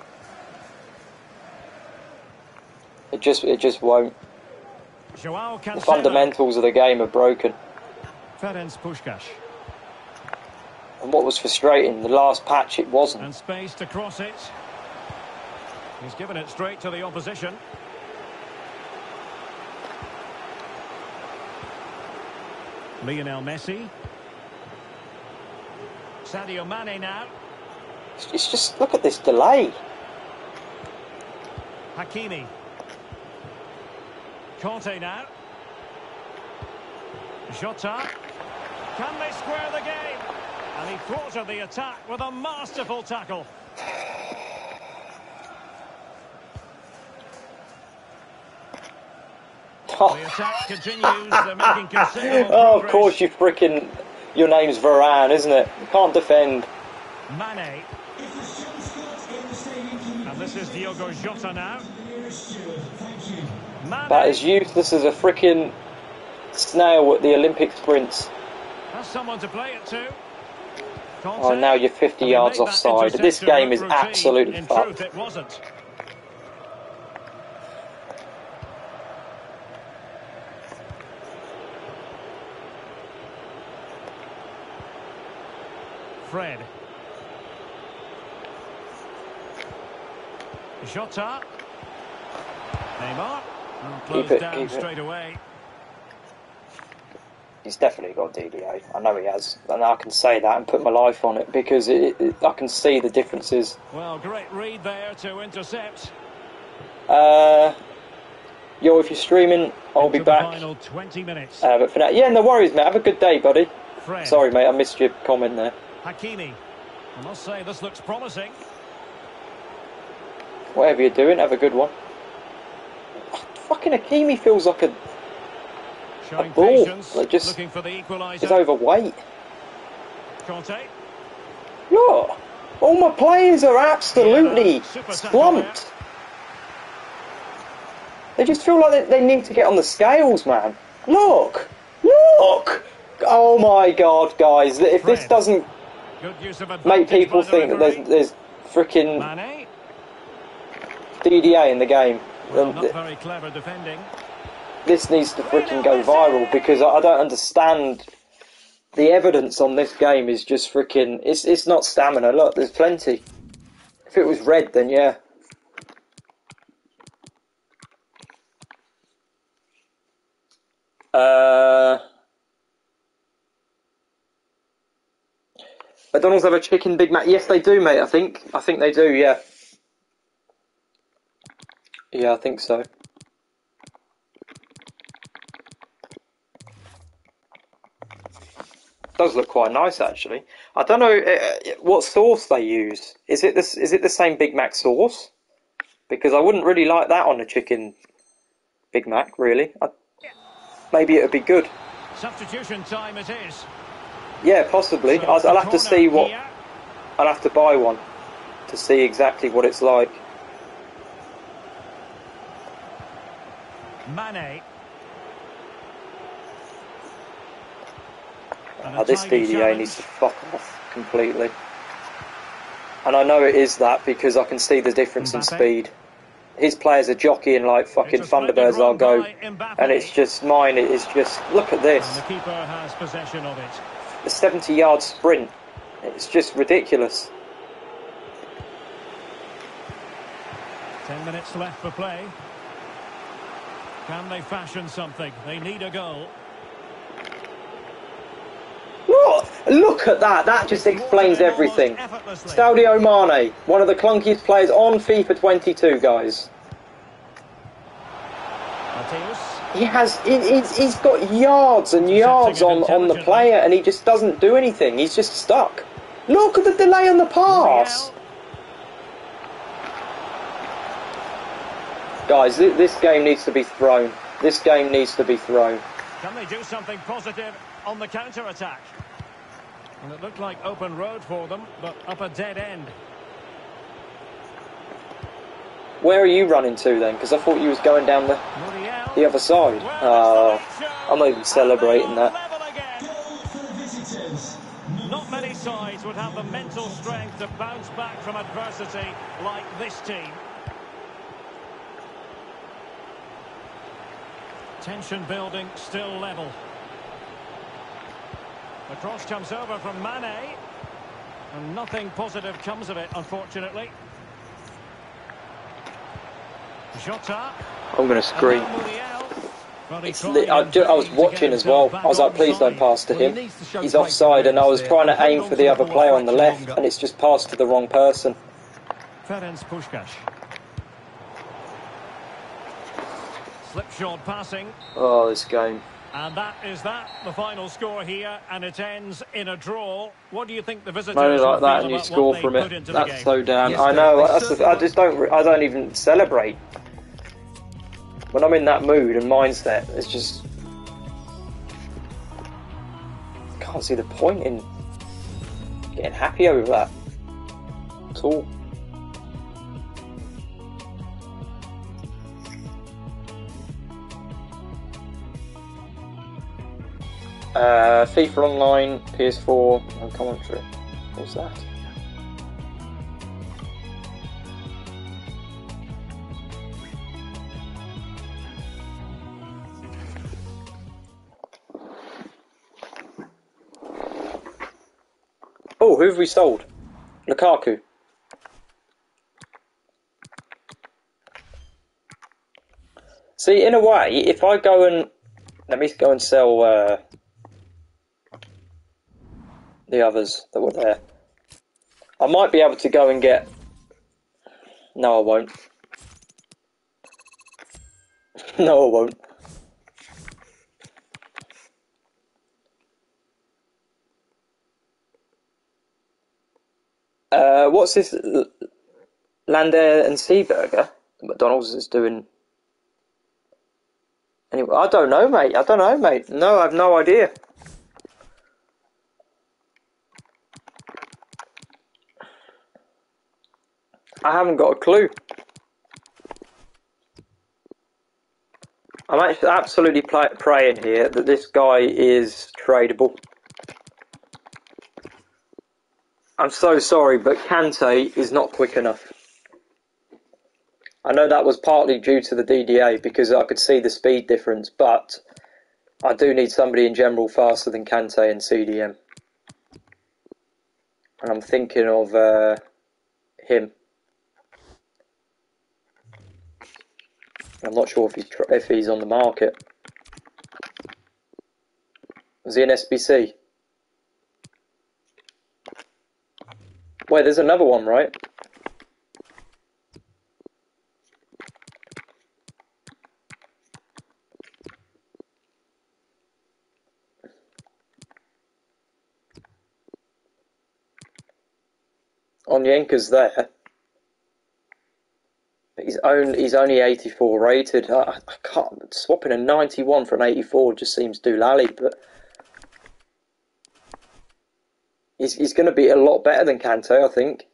It just, it just won't. Joao The fundamentals of the game are broken. Ferenc Puskas. And what was frustrating, the last patch, it wasn't. And space to cross it. He's given it straight to the opposition. Lionel Messi. Sadio Mane now. It's- just, look at this delay. Hakimi. Kante now. Jota. Can they square the game? And he thwarted the attack with a masterful tackle. Oh. The attack continues. They're making considerable Oh, of course, you freaking. Your name's Varane, isn't it? You can't defend. Mane. And this is Diogo Jota now. Mane. That is useless as a freaking snail at the Olympic sprints. Has someone to play it to. Oh, now you're 50 yards offside. This game is absolutely fucked. truth, it wasn't. Fred. Jota. Neymar. Keep it, down keep it. straight away. He's definitely got DDA. I know he has, and I can say that and put my life on it because it, it, I can see the differences. Well, great read there to intercept. Uh, yo, if you're streaming, I'll be Into the back. Final 20 minutes. Uh, but for now, yeah, no worries, mate. Have a good day, buddy. Fred. Sorry, mate, I missed your comment there. Hakimi. I must say, this looks promising. Whatever you're doing, have a good one. Fucking Hakimi feels like a Showing oh, ball, like just- looking for the equaliser. overweight. Kante. Look, all my players are absolutely slumped. They just feel like they, they need to get on the scales, man. Look, look. Oh my god, guys! If this doesn't Good use of make people think that there's there's freaking DDA in the game, Well, not um, very clever defending. This needs to freaking go viral because I, I don't understand. The evidence on this game is just freaking. It's it's not stamina. Look, there's plenty. If it was red, then yeah. Uh, McDonald's have a chicken Big Mac. Yes, they do, mate. I think. I think they do. Yeah. Yeah, I think so. Does look quite nice actually. I don't know uh, what sauce they use. Is it this? Is it the same Big Mac sauce? Because I wouldn't really like that on a chicken Big Mac. Really, I, maybe it would be good. Substitution time it is. Yeah, possibly. So I'll, I'll have to see what. here. I'll have to buy one to see exactly what it's like. Mane. This DDA needs to fuck off completely. And I know it is that because I can see the difference in speed. His players are jockeying like fucking It's a splendid Thunderbirds. I'll go, and it's just mine. It is just look at this. And the keeper has possession of it. a 70 yard sprint. It's just ridiculous. Ten minutes left for play. Can they fashion something? They need a goal. Look, at that. That just explains everything. Sadio Mane, one of the clunkiest players on FIFA 22, guys. He has, he, he's, he's got yards and yards on, on the player, and he just doesn't do anything. He's just stuck. Look at the delay on the pass. Guys, th- this game needs to be thrown. This game needs to be thrown. Can they do something positive on the counter-attack? And it looked like open road for them, but up a dead end. Where are you running to then? Because I thought you was going down the, the other side. Oh, it's the show. I'm not even celebrating that. Not many sides would have the mental strength to bounce back from adversity like this team. Tension building, still level. The cross comes over from Mane. And nothing positive comes of it, unfortunately. Jota. I'm going to scream. And now Muriel. Well, he It's li- I, in ju- I was watching as well. I was like, please don't pass to him. needs to show He's offside, and I was trying to aim for the other player on the left, and it's just passed to the wrong person. Ferenc Puskás. Slipshod passing. Oh, this game. And that is that, the final score here, and it ends in a draw. What do you think the visitors Only will like that, and you about score what they from put it. into the That's game? so damn. Yes, I know. That's the, I just don't. I don't even celebrate. When I'm in that mood and mindset, it's just. I can't see the point in getting happy over that at all. Uh, FIFA Online, PS4, no commentary. What's that? Oh, who have we sold? Lukaku. See, in a way, if I go and let me go and sell uh, the others that were there, I might be able to go and get. No, I won't. no, I won't. Uh, what's this? L- Lander and Seaburger? McDonald's is doing. Anyway, I don't know, mate. I don't know, mate. No, I have no idea. I haven't got a clue. I'm actually absolutely praying here that this guy is tradable. I'm so sorry, but Kante is not quick enough. I know that was partly due to the DDA because I could see the speed difference, but I do need somebody in general faster than Kante and CDM. And I'm thinking of uh, him. I'm not sure if he's tr- if he's on the market. Was he an SBC? Wait, there's another one, right? Onyeka's there. He's only he's only 84 rated. I, I can't swapping a 91 for an 84 just seems doolally, but he's he's going to be a lot better than Kante, I think.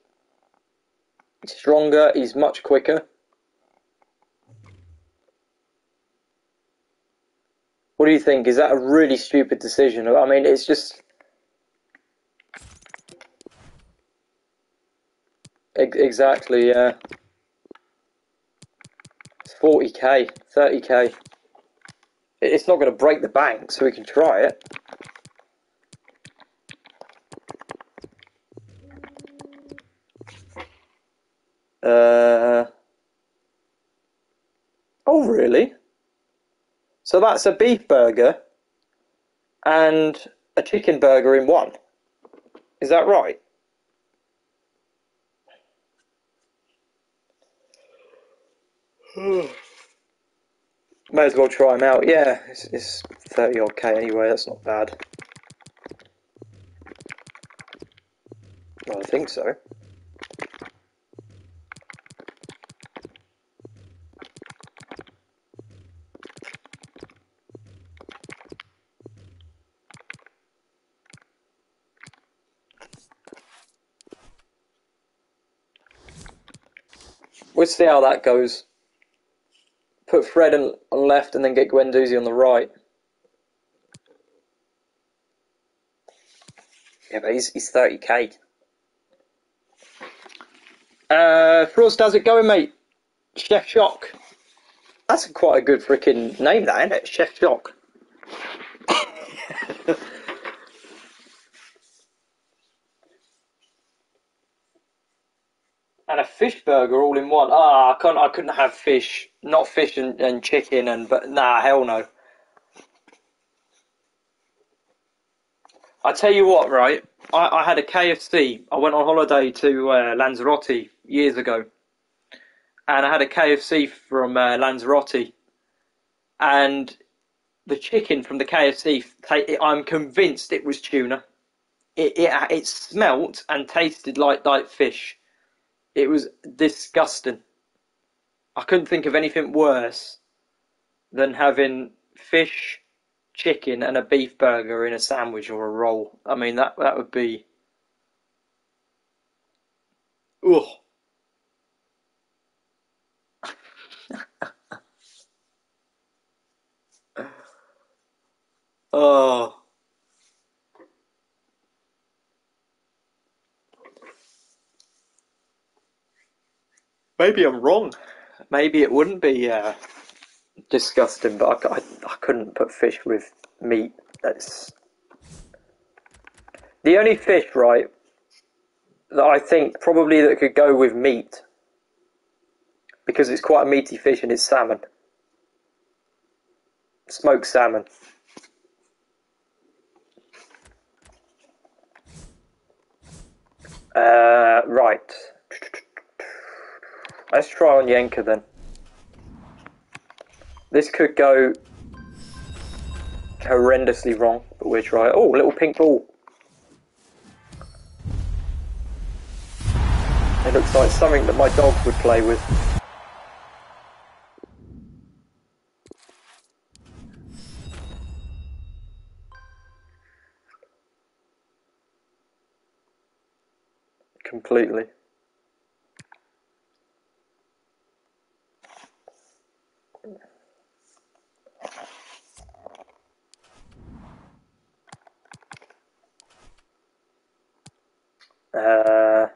He's stronger. He's much quicker. What do you think? Is that a really stupid decision? I mean, it's just. Exactly, yeah. It's 40k, 30k. It's not going to break the bank, so we can try it. Uh. Oh, really? So that's a beef burger and a chicken burger in one. Is that right? May as well try them out. Yeah, it's, it's 30 odd K anyway, that's not bad. I think so. We'll see how that goes. Put Fred on, left and then get Guendouzi on the right. Yeah, but he's, he's 30k. Uh, Frost, how's it going, mate? Chef Shock. That's quite a good freaking name, that, isn't it? Chef Shock. Fish burger all in one. Ah, I can't. I couldn't have fish, not fish and, and chicken, and but nah, hell no. I tell you what, right? I, I had a KFC. I went on holiday to uh, Lanzarote years ago, and I had a KFC from uh, Lanzarote, and the chicken from the KFC. I'm convinced it was tuna. It it, it smelt and tasted like like fish. It was disgusting. I couldn't think of anything worse than having fish, chicken, and a beef burger in a sandwich or a roll. I mean, that that would be. Ugh. oh. Maybe I'm wrong. Maybe it wouldn't be uh, disgusting, but I, I, I couldn't put fish with meat. That's the only fish, right, that I think probably that could go with meat because it's quite a meaty fish and it's salmon. Smoked salmon. Uh, right. Let's try Onyeka then. This could go horrendously wrong, but we'll try. Oh, little pink ball. It looks like something that my dog would play with. Completely. Uh,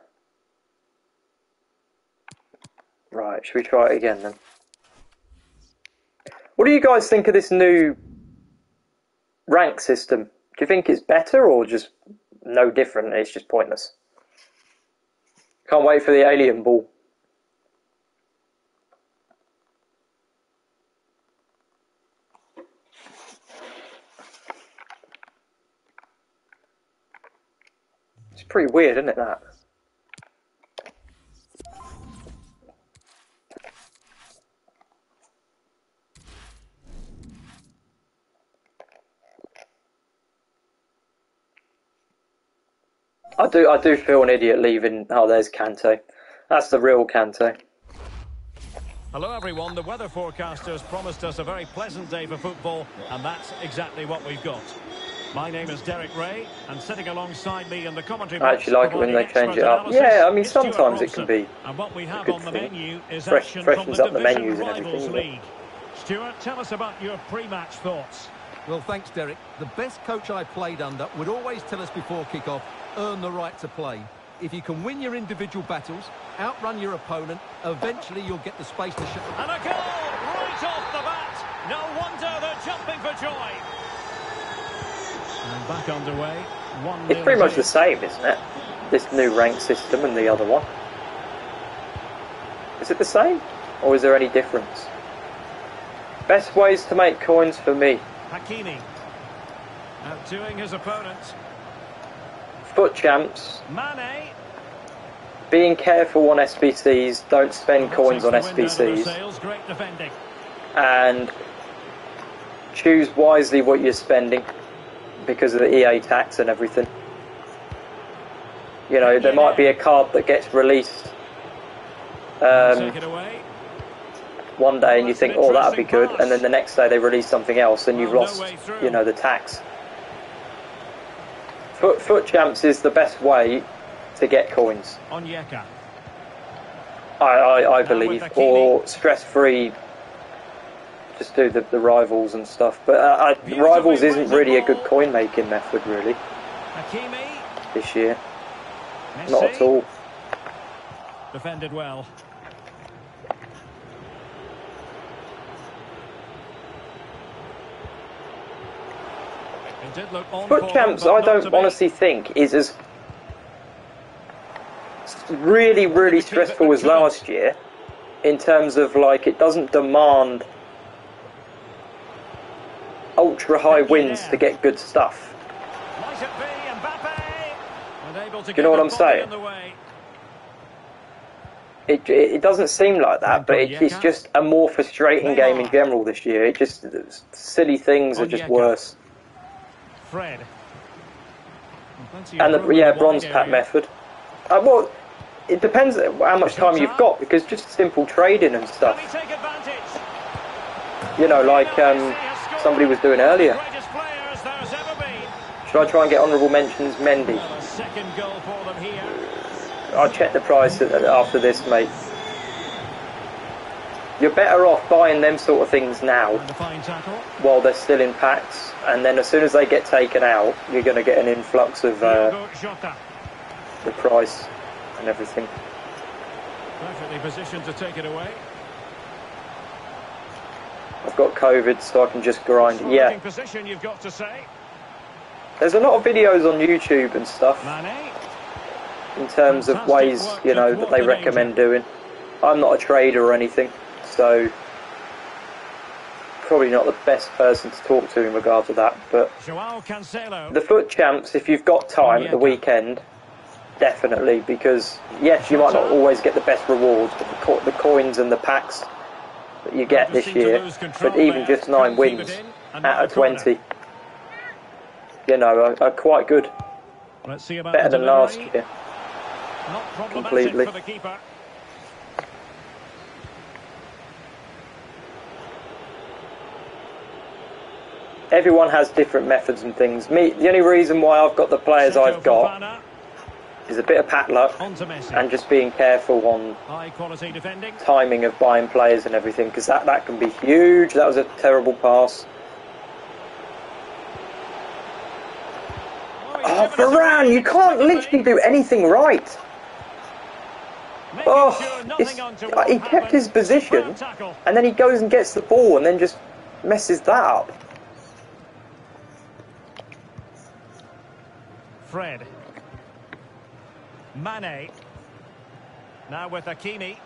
right, should we try it again then? What do you guys think of this new rank system? Do you think it's better or just no different? It's just pointless. Can't wait for the alien ball. It's pretty weird, isn't it, that? I do, I do feel an idiot leaving. Oh, there's Kante. That's the real Kante. Hello everyone, the weather forecasters promised us a very pleasant day for football and that's exactly what we've got. My name is Derek Ray and sitting alongside me in the commentary box. I actually like it when they change it up. Yeah, I mean sometimes it can be and what we have good on the thing. menu is Fresh- action freshens from up the the menus and Rivals everything. League. Stewart, tell us about your pre-match thoughts. Well, thanks, Derek. The best coach I played under would always tell us before kick-off, earn the right to play. If you can win your individual battles, outrun your opponent, eventually you'll get the space to shoot. And a goal right off the bat. No wonder they're jumping for joy. And back underway. One It's pretty much the same, isn't it? This new rank system and the other one. Is it the same? Or is there any difference? Best ways to make coins for me. Hakimi. Outdoing his opponent. FUT Champs, Mane. being careful on SBCs, don't spend coins on defending. and choose wisely what you're spending because of the EA tax and everything. You know, there might be a card that gets released um, one day and you think, oh, that'd be good, and then the next day they release something else and you've lost, you know, the tax. FUT, FUT Champs is the best way to get coins, Onyeka. I, I, I believe, or stress-free. Just do the, the rivals and stuff, but uh, I, rivals isn't really a good coin-making method, really, Hakimi. this year. Messi. Not at all. Defended well. It did look on FUT Champs, I don't honestly think is as really, really stressful as last year. In terms of like, it doesn't demand ultra high wins to get good stuff. Might it be Mbappe? And able to Do you know what I'm saying? in the way. It, it, it doesn't seem like that, but it, it's just a more frustrating game in general this year. It just silly things are just worse. Fred. And the yeah, bronze pack area. method. Uh, well, it depends how much time you've got because just simple trading and stuff. he take advantage? You know, like um, somebody was doing earlier. Greatest players there's ever been. Should I try and get honourable mentions, Mendy? Well, a second goal for them here. I'll check the price after this, mate. You're better off buying them sort of things now And a fine tackle. while they're still in packs, and then as soon as they get taken out, you're going to get an influx of uh, the price and everything. Perfectly positioned to take it away. I've got COVID, so I can just grind. Yeah, position, you've got to say. there's a lot of videos on YouTube and stuff Mane. in terms of ways you know that they the recommend doing. I'm not a trader or anything, so probably not the best person to talk to in regard to that. But the FUT Champs, if you've got time at the weekend, definitely because yes, you might not always get the best rewards, but the, co- the coins and the packs that you get this year, but even just nine wins it in, and out of twenty, you know, are, are quite good, Let's see about better than last year. Completely. for the keeper. Everyone has different methods and things. Me, the only reason why I've got the players I've got is a bit of pat luck On to Messi. and just being careful on High quality defending. timing of buying players and everything because that, that can be huge. That was a terrible pass. Oh, Varane, you can't literally do anything right. Oh, sure nothing it's, untoward he kept his position and then he goes and gets the ball and then just messes that up. Fred. Mane. Now with Hakimi.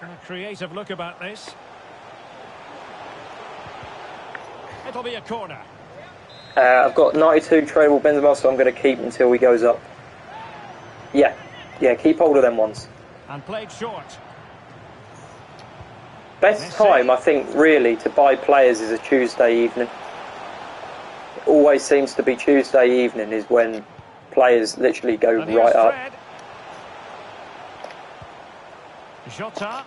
A creative look about this. It'll be a corner. Uh, I've got 92 tradable Benzema, so I'm going to keep until he goes up. Yeah, yeah, keep hold of them ones. And played short. Best time, I think, really, to buy players is a Tuesday evening. It always seems to be Tuesday evening is when players literally go And right up. Jota.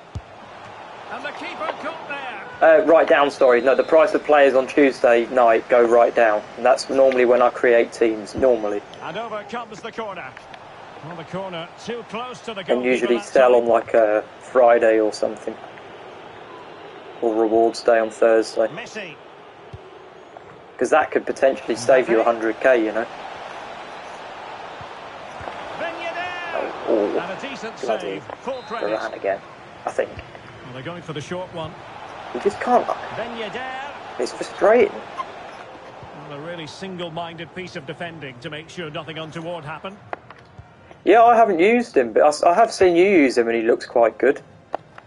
And the keeper caught there. Uh, right down, sorry. No, the price of players on Tuesday night go right down. And that's normally when I create teams, normally. And over comes the corner. Well, the corner too close to the goal. And usually sell on like a Friday or something. Or rewards day on Thursday. Because that could potentially save you 100k, you know. Ben Yedder. And a decent bloody save. Full credit. Varane again, I think. Well, they're going for the short one. You just can't. Ben Yedder. It's frustrating. Well, a really single-minded piece of defending to make sure nothing untoward happened. Yeah, I haven't used him, but I have seen you use him and he looks quite good.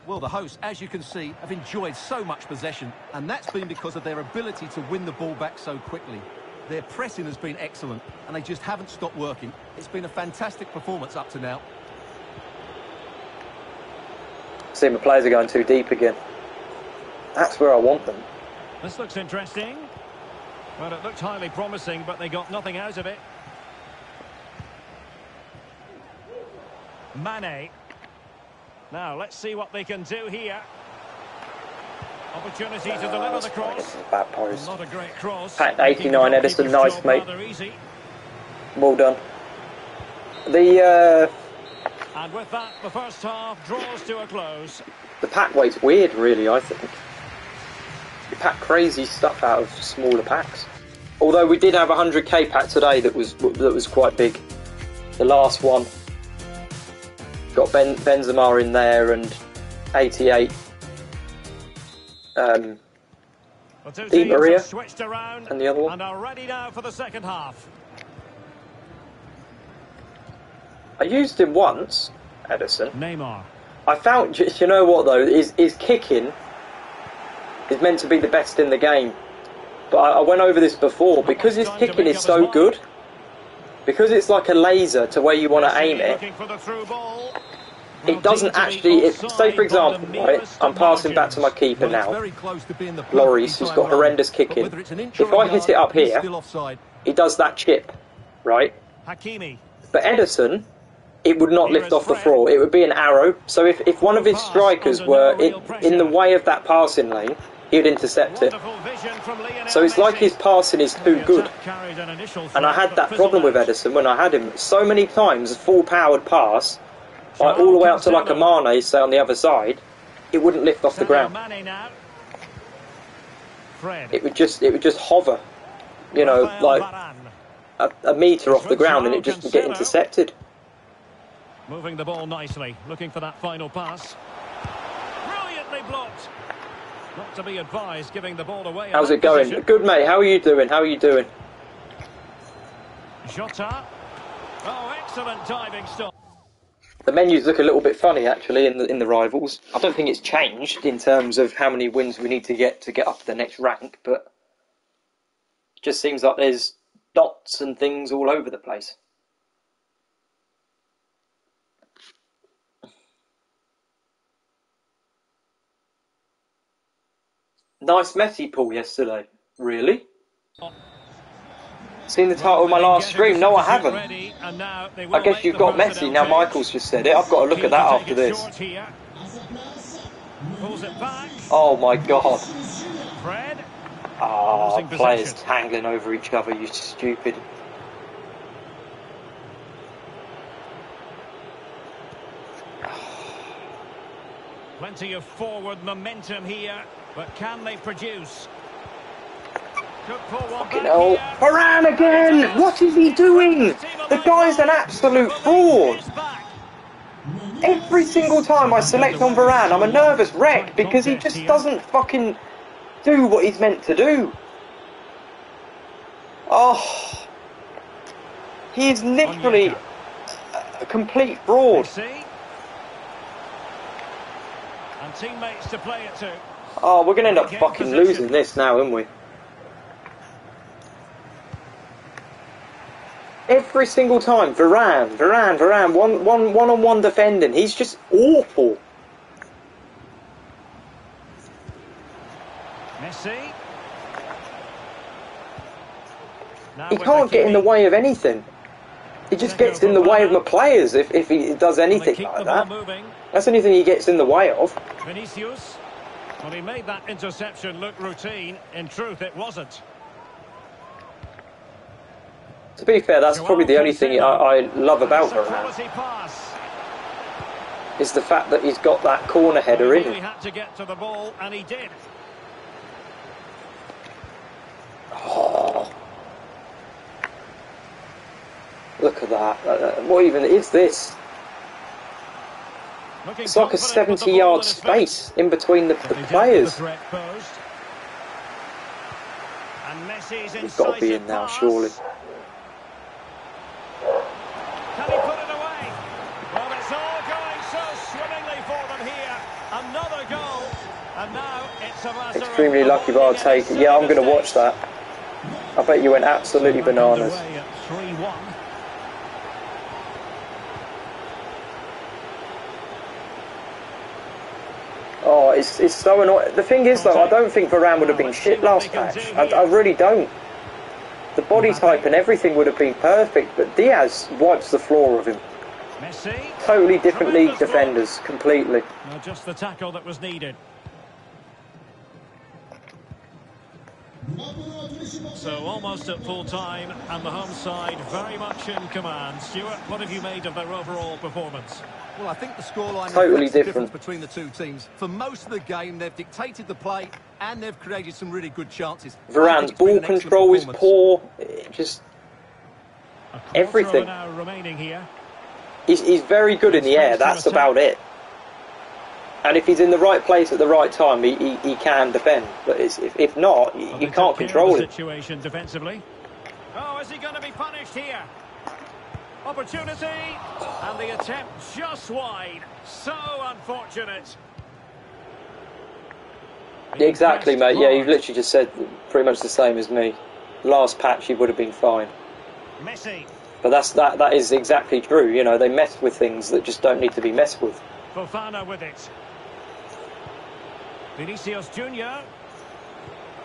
Well, the hosts, as you can see, have enjoyed so much possession, and that's been because of their ability to win the ball back so quickly. Their pressing has been excellent, and they just haven't stopped working. It's been a fantastic performance up to now. See, my players are going too deep again. That's where I want them. This looks interesting. Well, it looked highly promising, but they got nothing out of it. Mane. Now, let's see what they can do here. Opportunity to deliver the cross. Back post. Not a great cross. Pat 89 Ederson, nice, mate. Well done. The uh, And with that, the first half draws to a close. the pack weight's weird, really. I think you pack crazy stuff out of smaller packs. Although we did have a 100k pack today that was that was quite big. The last one got ben, Benzema in there and 88. Um, Di Maria. switched around And the other one. and are ready now for the second half. I used him once, Ederson. Neymar. I found, you know what though, is is kicking is meant to be the best in the game. But I, I went over this before because his kicking is so good. Because it's like a laser to where you want to aim it. Looking for the through ball. It doesn't actually. It, say for example, right? I'm passing back to my keeper now. very close to being the Lloris, perfectly who's got horrendous kicking. whether it's an inch If I hit it up here- He does that chip, right? Hakimi. But Ederson, it would not lift off the floor. It would be an arrow. So if, if one of his strikers were in, in the way of that passing lane, he would intercept it. Wonderful vision from Lionel So it's like his passing is too good. attack carried an initial And I had that problem with. Ederson when I had him so many times, a full powered pass, like all the way up to like a Mane, say on the other side, it wouldn't lift off the ground. Mane now. Fred. It would just it would just hover, you know, like a, a meter off the ground, and it just would get intercepted. Moving the ball nicely, looking for that final pass. Brilliantly blocked. Not to be advised, giving the ball away. How's it going? position. Good mate. How are you doing? How are you doing? Jota. Oh, excellent diving stop. The menus look a little bit funny actually in the in the rivals. I don't think it's changed in terms of how many wins we need to get to get up to the next rank, but it just seems like there's dots and things all over the place. Nice Messi pull yesterday. Really? Seen the title of my last stream? No, I haven't. Ready, and now they I guess you've got Messi. Now. Michael's just said it. I've got to look at that after this. short here. Pulls it back. Oh my god. Ah, Losing players tangling over each other, you stupid. Plenty of forward momentum here, but can they produce? Fucking hell. Varane again! What is he doing? The guy's an absolute fraud. Every single time I select on Varane, I'm a nervous wreck because he just doesn't fucking do what he's meant to do. Oh. He is literally a complete fraud. And teammates to play it to. Oh, we're going to end up fucking losing this now, aren't we? Every single time, Varane, Varane, Varane, one, one, one on one defending. He's just awful. Messi. Now He can't get in the way of anything. He just gets in the way of my players if, if he does anything like that. That's the only thing he gets in the way of. Vinicius. Well, he made that interception look routine. In truth, it wasn't. To be fair, that's probably the only thing I, I love about Varane, is the fact that he's got that corner header in him. had to get to the ball, and he did. Oh. Look at that. Uh, uh, What even is this? It's like a confident with the 70 ball yard in his face. space in between the, the He dealt with players. the threat posed. And Messi's He's got to be in now, surely. Can he put it away? Well, it's all going so swimmingly for them here. Another goal. And now it's a matter Extremely lucky, but I'll take it. Yeah, I'm going to watch that. I bet you went absolutely bananas. 3-1. Oh, it's, it's so annoying. The thing is, though, I don't think Varane would have been shit last match. I, I really don't. The body type and everything would have been perfect, but Dias wipes the floor of him. Totally different league defenders, completely. Just the tackle that was needed. So almost at full time, and the home side very much in command. Stewart, what have you made of their overall performance? Well, I think the scoreline Totally reflects different. difference between the two teams. For most of the game, they've dictated the play and they've created some really good chances. I Varane's ball control is poor. It just Everything. of remaining here. he's, he's very good in the air. That's about it. And if he's in the right place at the right time, he, he, he can defend. But it's, if, if not, you, Well, you can't took care of control the him. situation defensively. Oh, is he going to be punished here? Opportunity, and the attempt just wide. So unfortunate. Exactly, mate. Yeah, you've literally just said pretty much the same as me. Last patch, he would have been fine. Messi, But that's that. That is exactly true. You know, they mess with things that just don't need to be messed with. Fofana with it. Vinicius Junior,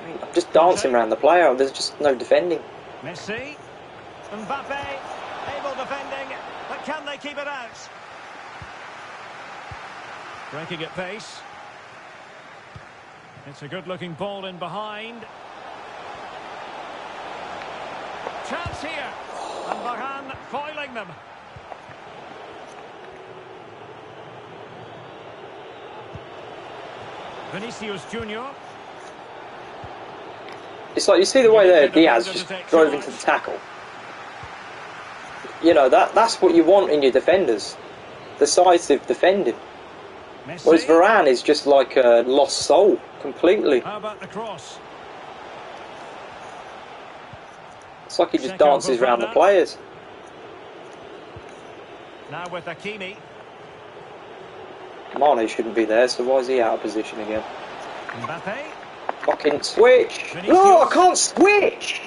I'm just dancing around the player. There's just no defending. Messi, Mbappe, able defending, but can they keep it out? Breaking at pace. It's a good-looking ball in behind. Chance here, and Varane foiling them. Vinicius Junior. It's like you see the way there Dias just drove into the tackle. You know that that's what you want in your defenders, the decisive defending. Messi. Whereas Varane is just like a lost soul completely. How about the cross? It's like he just Check dances around the players. Now with Hakimi. Mane shouldn't be there, so why is he out of position again? Mbappe. Fucking switch! Vinicius. No, I can't switch!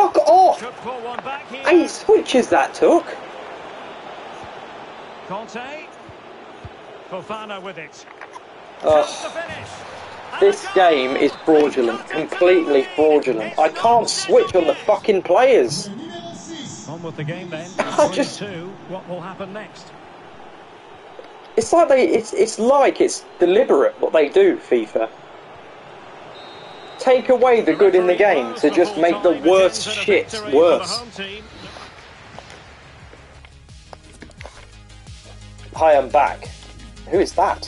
Fuck off! Could pull one back here. Eight switches that took. Kante. Fofana with it. Ugh. Chance to finish. And This game is fraudulent, completely fraudulent. I can't switch on the fucking players. On with the game then. I just- 22. What will happen next? It's like they, it's, it's like it's deliberate what they do, FIFA. Take away the good in the game to just make the worst shit worse. Hi, I'm back. Who is that?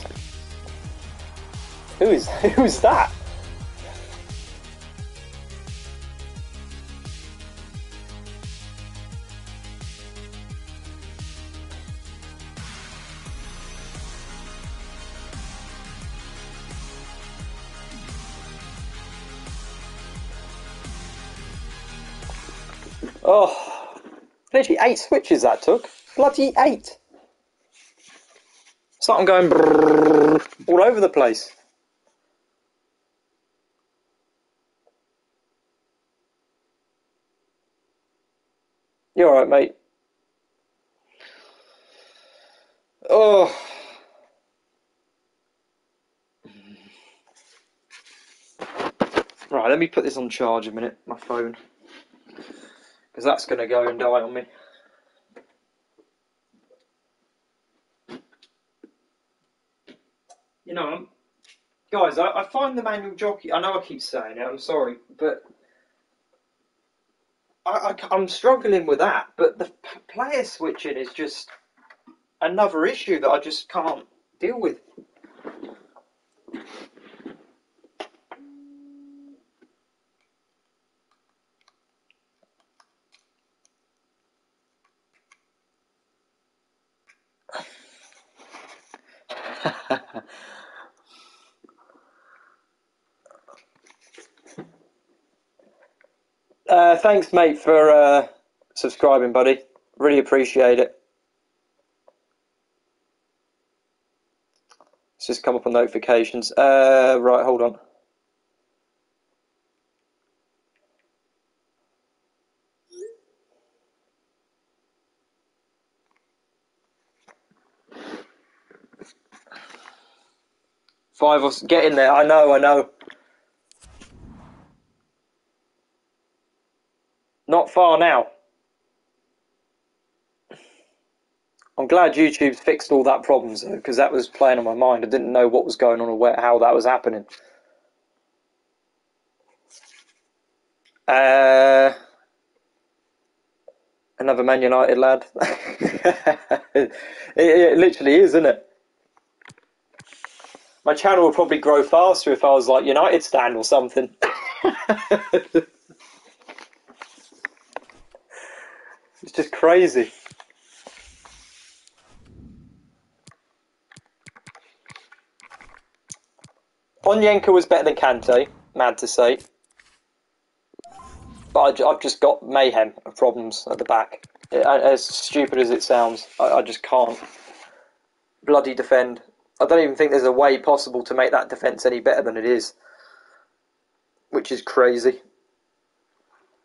Who is who is that? Oh, literally eight switches that took. Bloody eight. I'm going all over the place. You alright, mate? Oh. Right, let me put this on charge a minute, my phone. Because that's going to go and die on me. You know, guys, I, I find the manual jockey. I know I keep saying it. I'm sorry, but I, am struggling with that. But the player switching is just another issue that I just can't deal with. Uh, thanks, mate, for uh, subscribing, buddy. Really appreciate it. It's just come up on notifications. Uh, right, hold on. Five or get in there. I know, I know. Not far now. I'm glad YouTube's fixed all that problems though, because that was playing on my mind. I didn't know what was going on or where, how that was happening. Uh, another Man United lad. it, it literally is, isn't it? My channel would probably grow faster if I was like United stand or something. it's just crazy. Onyeka was better than Kante, mad to say. But I, have just got mayhem of problems at the back. As stupid as it sounds, I, I just can't bloody defend. I don't even think there's a way possible to make that defence any better than it is. Which is crazy.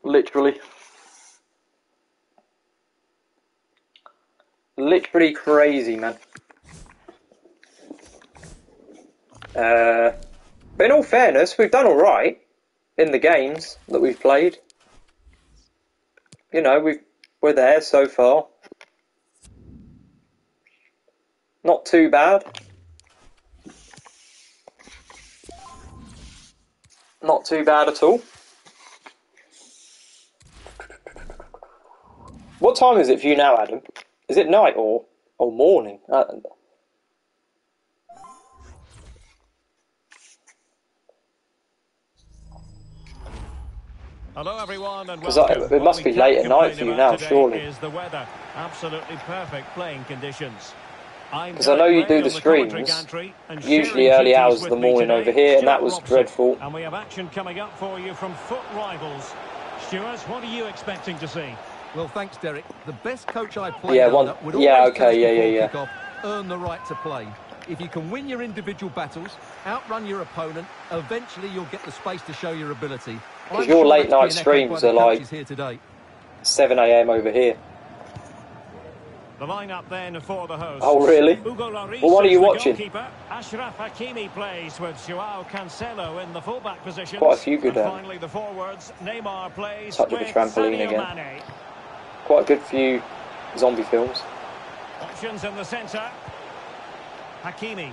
Literally. Literally crazy, man. Uh, but in all fairness, we've done alright in the games that we've played. You know, we've, we're there so far. Not too bad. Not too bad at all. What time is it for you now, Adam? Is it night or or morning? Uh, Hello everyone and welcome. it must be late at night for you now, surely. Is the weather absolutely perfect playing conditions. Because I know you do the streams, usually early hours of the morning over here, and that was dreadful. And we have action coming up for you from FUT Rivals. Stewart, what are you expecting to see? Well, thanks, Derek. The best coach I played yeah, one, would yeah, okay, yeah, yeah, yeah. Off, earn the right to play. If you can win your individual battles, outrun your opponent, eventually you'll get the space to show your ability. Because your sure late night streams are like 7 a.m. over here. The lineup then for the host. Oh, really? Well, what are you watching? Achraf Hakimi plays with Joao Cancelo in the fullback position. Quite a few good. Um, finally, the forwards. Neymar plays touch of a trampoline again. Mane. Quite a good few zombie films. Options in the centre. Hakimi.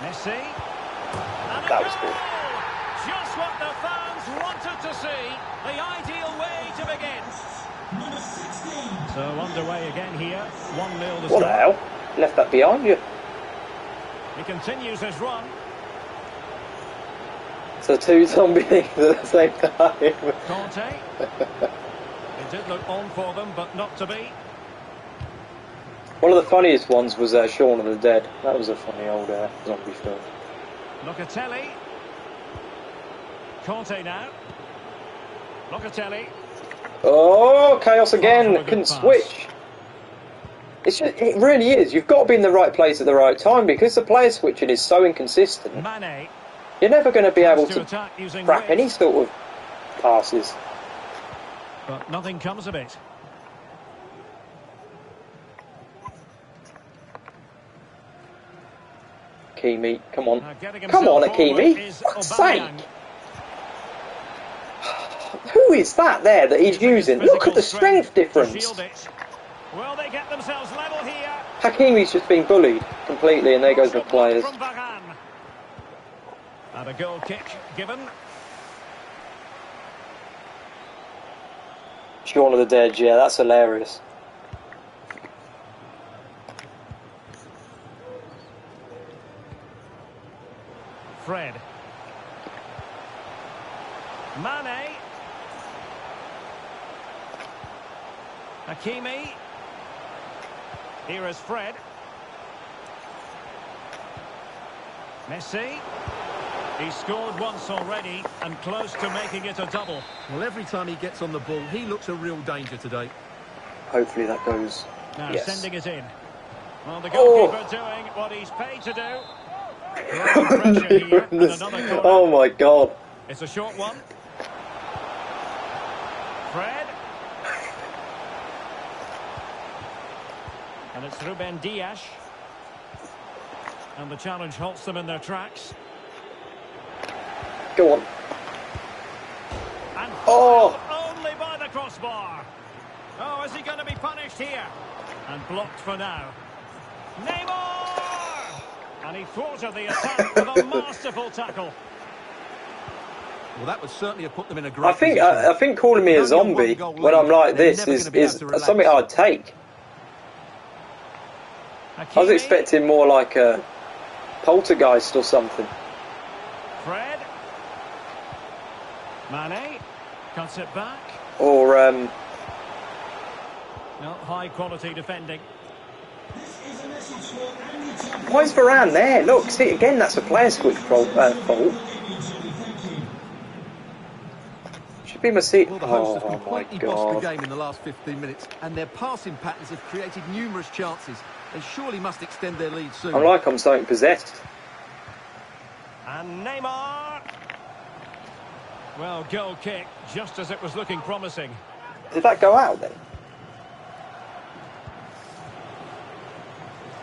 Messi. that was good. Just what the fans wanted to see. The ideal way to begin. So underway again here. 1-0 What the hell? Left that behind you. He continues his run. So two zombie things at the same time. Kante. it did look on for them, but not to be. One of the funniest ones was uh, Shaun of the Dead. That was a funny old uh, zombie film. Locatelli. Kante now. Locatelli. Oh, chaos again. Couldn't pass. switch. It's just, it really is. You've got to be in the right place at the right time because the player switching is so inconsistent. Mane. You're never going to be able to, crack any sort of passes. But nothing comes of it. Hakimi, come on. Come on, Hakimi. Fuck's sake. Who is that there that he's using? Look at the strength difference. Will they get themselves level here? Hakimi's just been bullied completely, and there goes the players. And a goal kick given. Shaun of the Dead, yeah, that's hilarious. Fred. Mane. Hakimi. Here is Fred. Messi. He scored once already and close to making it a double. Well, every time he gets on the ball, he looks a real danger today. Hopefully that goes. Now yes. sending it in. Well, the oh! goalkeeper oh. doing what he's paid to do. oh my god. It's a short one. Fred. And it's Ruben Dias. And the challenge halts them in their tracks. Go on. Oh. Only by the crossbar. Oh, is he going to be punished here? And blocked for now. Neymar! And he thwarted the attack with a masterful tackle. Well, that would certainly have put them in a great I think. I, I think calling me a zombie when I'm like this is is able to relax. something I'd take. I was expecting more like a poltergeist or something. Fred. Mane cuts it back. Or um, No, high quality defending. why is Varane there? Look, see again. That's a player switch fault. Uh, fault. Should be my seat. Well, the hosts have Oh my completely bossed the game in the last 15 minutes, and their passing patterns have created numerous chances. They surely must extend their lead soon. I'm like I'm something possessed. And Neymar. Well, goal kick, just as it was looking promising. Did that go out then?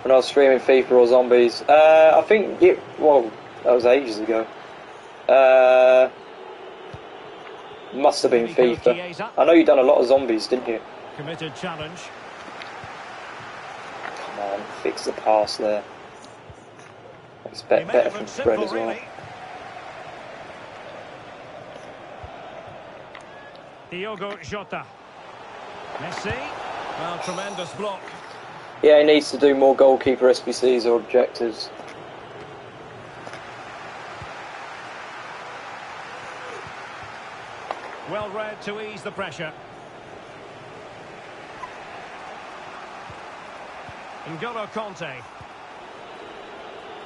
When I was streaming FIFA or Zombies, uh, I think it. Well, that was ages ago. Uh, must have been Federico FIFA. I know you've done a lot of zombies, didn't you? Committed challenge. Come on, fix the pass there. It's He bet, made better from look Fred as well. really. Diogo Jota. Messi. Well, tremendous block. Yeah, he needs to do more goalkeeper SBCs or objectives. Well read to ease the pressure. N'Golo Kante.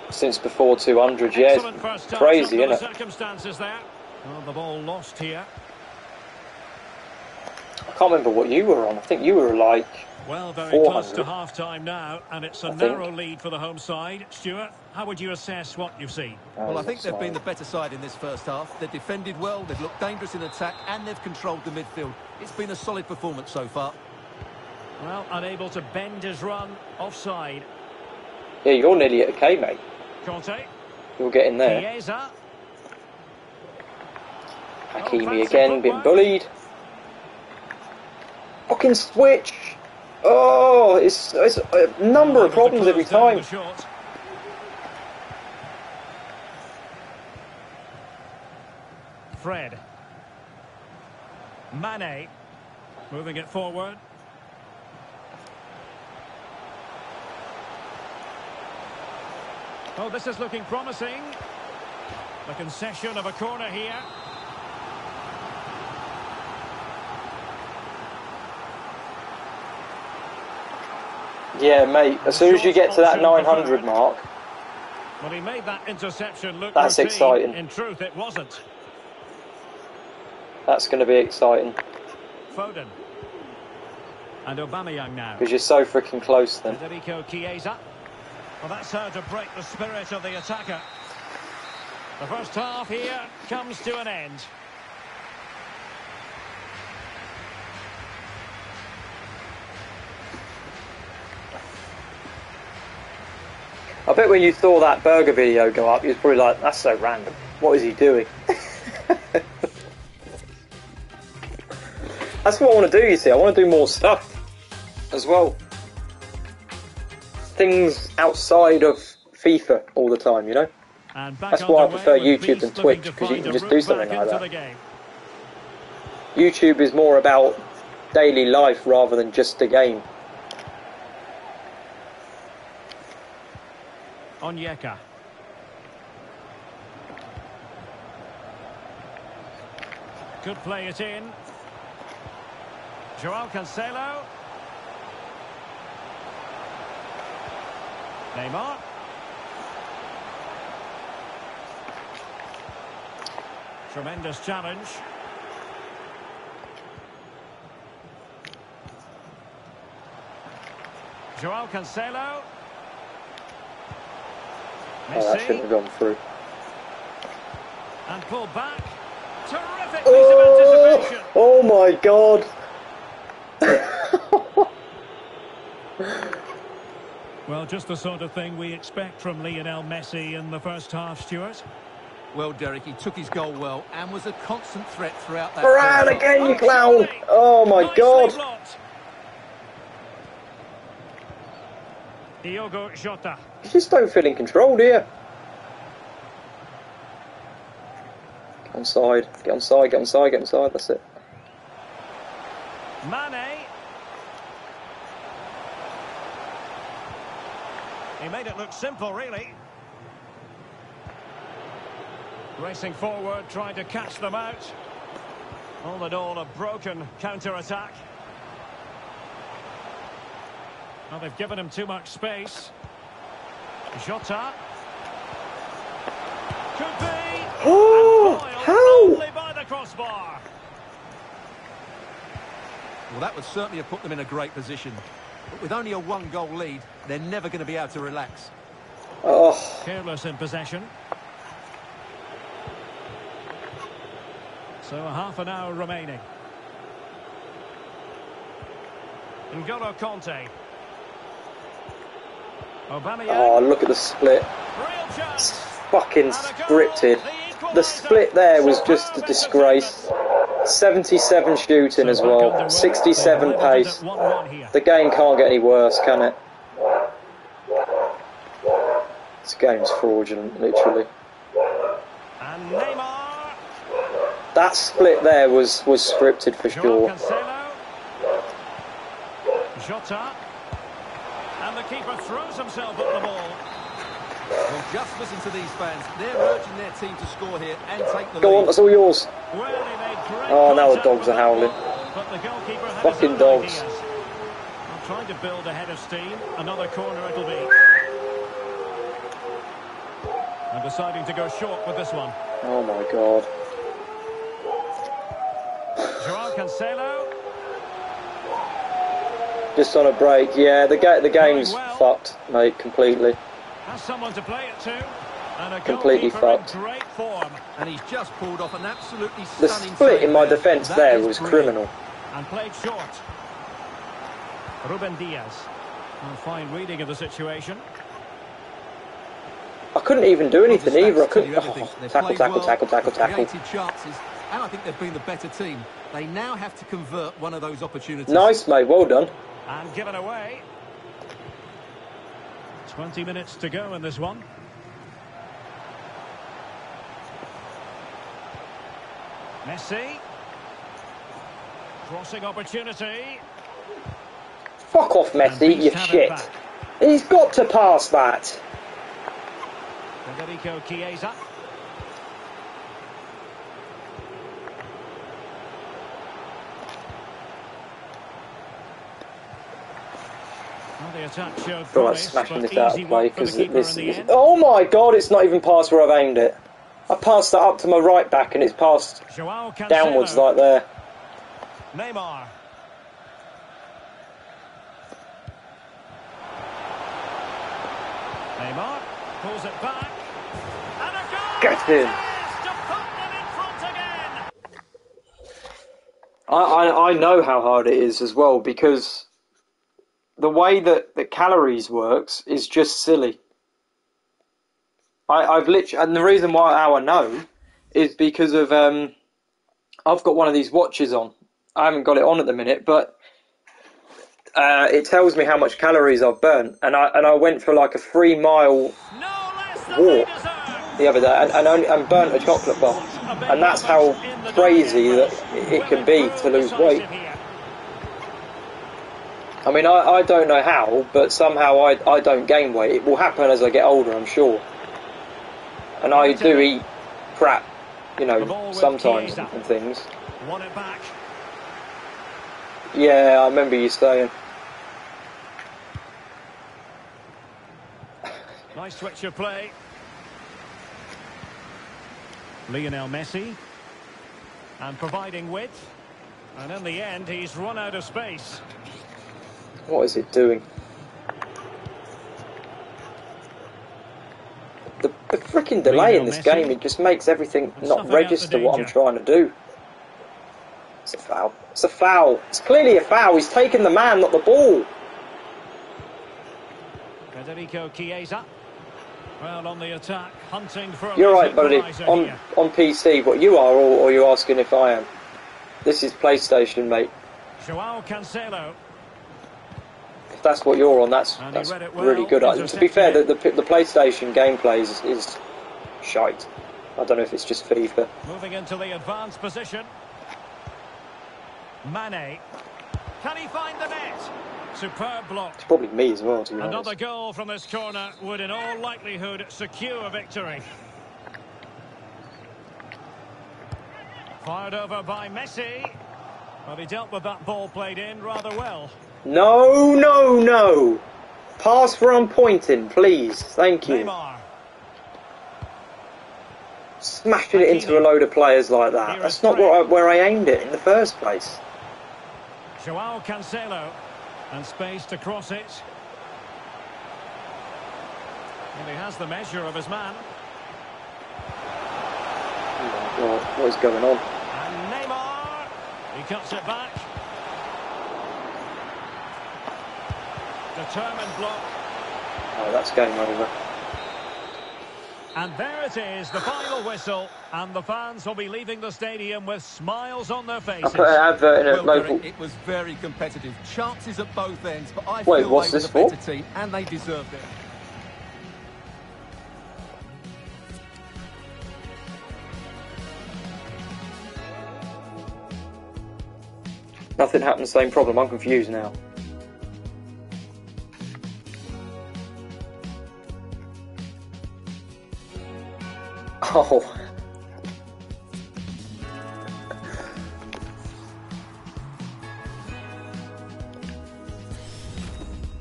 Since before 200, yeah, Excellent first it's touch crazy, isn't it? circumstances there. Well, the ball lost here. I can't remember what you were on. I think you were like Well, very 400. close to half-time now, and it's a I think. narrow lead for the home side. Stewart, how would you assess what you've seen? Well, I Oh, think they've been the better side in this first half. They've defended well, they've looked dangerous in attack, and they've controlled the midfield. It's been a solid performance so far. Well, unable to bend his run, offside. Yeah, you're nearly at a K, mate. Kante, You're getting there. Chiesa, Hakimi oh, fancy again, being footwork. bullied. Fucking switch! Oh, it's, it's a number of problems every time. Fred. Mane. Moving it forward. Oh, this is looking promising. The concession of a corner here. Yeah, mate, as soon as you get to that 900 mark, Well, he made that interception look That's routine. exciting. In truth, it wasn't. that's going to be exciting. Foden. And Aubameyang now. Because you're so freaking close then. Federico Chiesa. Well, that's how to break the spirit of the attacker. The first half here comes to an end. I bet when you saw that burger video go up, you was probably like, that's so random. What is he doing? that's what I want to do, you see. I want to do more stuff as well. Things outside of FIFA all the time, you know? And back That's why I prefer YouTube than Twitch, because you can just do something like that. YouTube is more about daily life rather than just the game. Onyeka. Could play it in. Joao Cancelo. Neymar. Tremendous challenge. Joao Cancelo. Oh, that shouldn't have gone through. And pull back. Terrific piece of Oh, anticipation. oh my god. Well, just the sort of thing we expect from Lionel Messi in the first half, Stewart. Well, Derek, he took his goal well and was a constant threat throughout that. Varane again, you clown! Oh my Nicely god! blocked. Diogo Jota. You just don't feel in control, do you? Get on side, get on side, get on side, get on side, that's it. Mane. He made it look simple, really. Racing forward, trying to catch them out. All in all, a broken counter-attack. Well, they've given him too much space. Jota. Could be. Oh, how? By the crossbar. Well, that would certainly have put them in a great position. But with only a one-goal lead, they're never going to be able to relax. Oh, Careless in possession. So a half an hour remaining. N'Golo Kante. Oh, look at the split. Chance. Fucking And a goal. scripted. The split there was just a disgrace. 77 shooting as well, 67 pace. at 1-1 here. The game can't get any worse, can it? This game's fraudulent, literally. And Neymar. That split there was, was scripted for sure. Cancelo. Jota. And the keeper throws himself at the ball. Well, just listen to these fans. They're urging their team to score here and take the Go on, that's all yours. Well, he made great Oh, now the dogs are howling. But the goalkeeper Fucking dogs. ideas. Well, trying to build a head of steam. Another corner it'll be. And deciding to go short with this one. Oh my god. Joao Cancelo. Just on a break, yeah, the, ga- the game's well. fucked, mate, completely. Has someone to play it to. And a Completely fucked. great form. And he's just pulled off an absolutely The split in my defence there was brilliant. criminal. And played short. Ruben Dias. A fine reading of the situation. I couldn't even do anything The either. I couldn't. Oh, everything. Oh, tackle, tackle, well, tackle, tackle, they've tackle. created chances, and I think they've been the better team. They now have to convert one of those opportunities. Nice, mate, well done. And given away. 20 minutes to go in this one. Messi. Crossing opportunity. Fuck off, Messi, you shit. He's got to pass that. Federico Chiesa. The attack showed feel like smashing this out of play work for the because keeper this is. Oh my god, it's not even past where I've aimed it. I passed that up to my right back and it's passed downwards like there. Neymar. Neymar pulls it back. And a goal! Get in. It is to put them in front again. I, I, I know how hard it is as well because the way that, that calories works is just silly. I, I've literally, and the reason why I know is because of um, I've got one of these watches on. I haven't got it on at the minute, but uh, it tells me how much calories I've burnt, and I and I went for like a three mile walk the other day, and and, only, and burnt a chocolate bar, and that's how crazy that it can be to lose weight. I mean, I, I don't know how, but somehow I, I don't gain weight. It will happen as I get older, I'm sure. And I do eat crap, you know, sometimes and things. Won it back. Yeah, I remember you saying. Nice switch of play. Lionel Messi. And providing width. And in the end, he's run out of space. What is it doing? The, the freaking delay in this Messi. game, it just makes everything And not snuffing out the register what I'm trying to do. It's a foul. It's a foul. It's clearly a foul. He's taken the man, not the ball. Federico Chiesa. Well, on the attack, hunting for a You're right, buddy. On here. on PC, what you are, or, or you're asking if I am? This is PlayStation, mate. Joao Cancelo. That's what you're on, that's that's well, really good. Uh, To be fair, the, the the PlayStation gameplay is, is shite. I don't know if it's just FIFA. Moving into the advanced position. Mane. Can he find the net? Superb block. It's probably me as well, to be Another honest. goal from this corner would in all likelihood secure victory. Fired over by Messi. Well, he dealt with that ball played in rather well. No, no, no. Pass where I'm pointing, please. Thank you. Neymar. Smashing it into a load of players like that. That's not I, where I aimed it in the first place. Joao Cancelo. And space to cross it. And he has the measure of his man. Oh my god, what is going on? And Neymar. He cuts it back. Determined block. Oh, that's game over. And there it is, the final whistle. And the fans will be leaving the stadium with smiles on their faces. I faces. put an advert in a Well, local. Derek, it was very competitive. Chances at both ends, but I Wait, feel what's they were the for? better team, and they deserved it. Nothing happened, same problem. I'm confused now. Oh.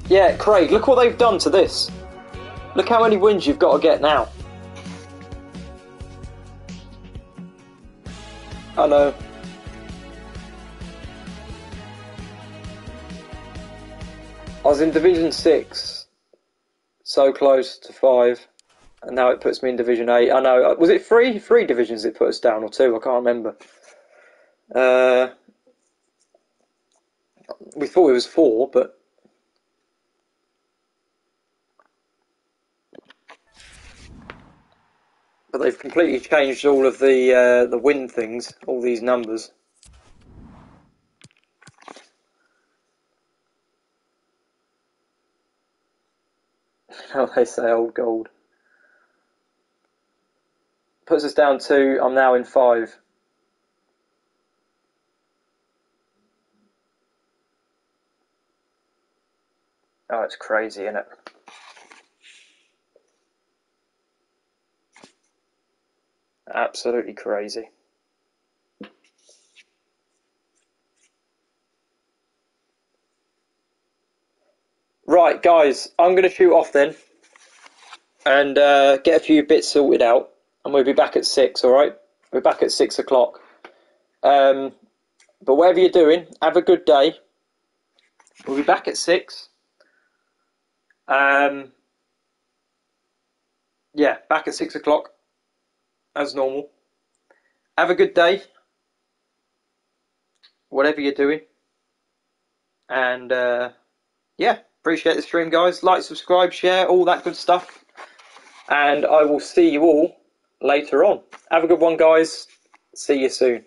Yeah, Craig, look what they've done to this. Look how many wins you've got to get now. I know. I was in Division 6, so close to 5, and now it puts me in Division 8. I know, was it three? Three divisions it put us down, or two? I can't remember. Uh, we thought it was four, but. But they've completely changed all of the uh, the win things, all these numbers. How they say old gold. Puts us down two. I'm now in five. Oh, it's crazy, isn't it? Absolutely crazy. Right, guys, I'm going to shoot off then and uh, get a few bits sorted out, and we'll be back at six. All right, we're back at six o'clock. Um, but whatever you're doing, have a good day. We'll be back at six. Um, yeah, back at six o'clock as normal. Have a good day, whatever you're doing, and uh, yeah, appreciate the stream, guys. Like, subscribe, share, all that good stuff and I will see you all later on. Have a good one, guys. See you soon.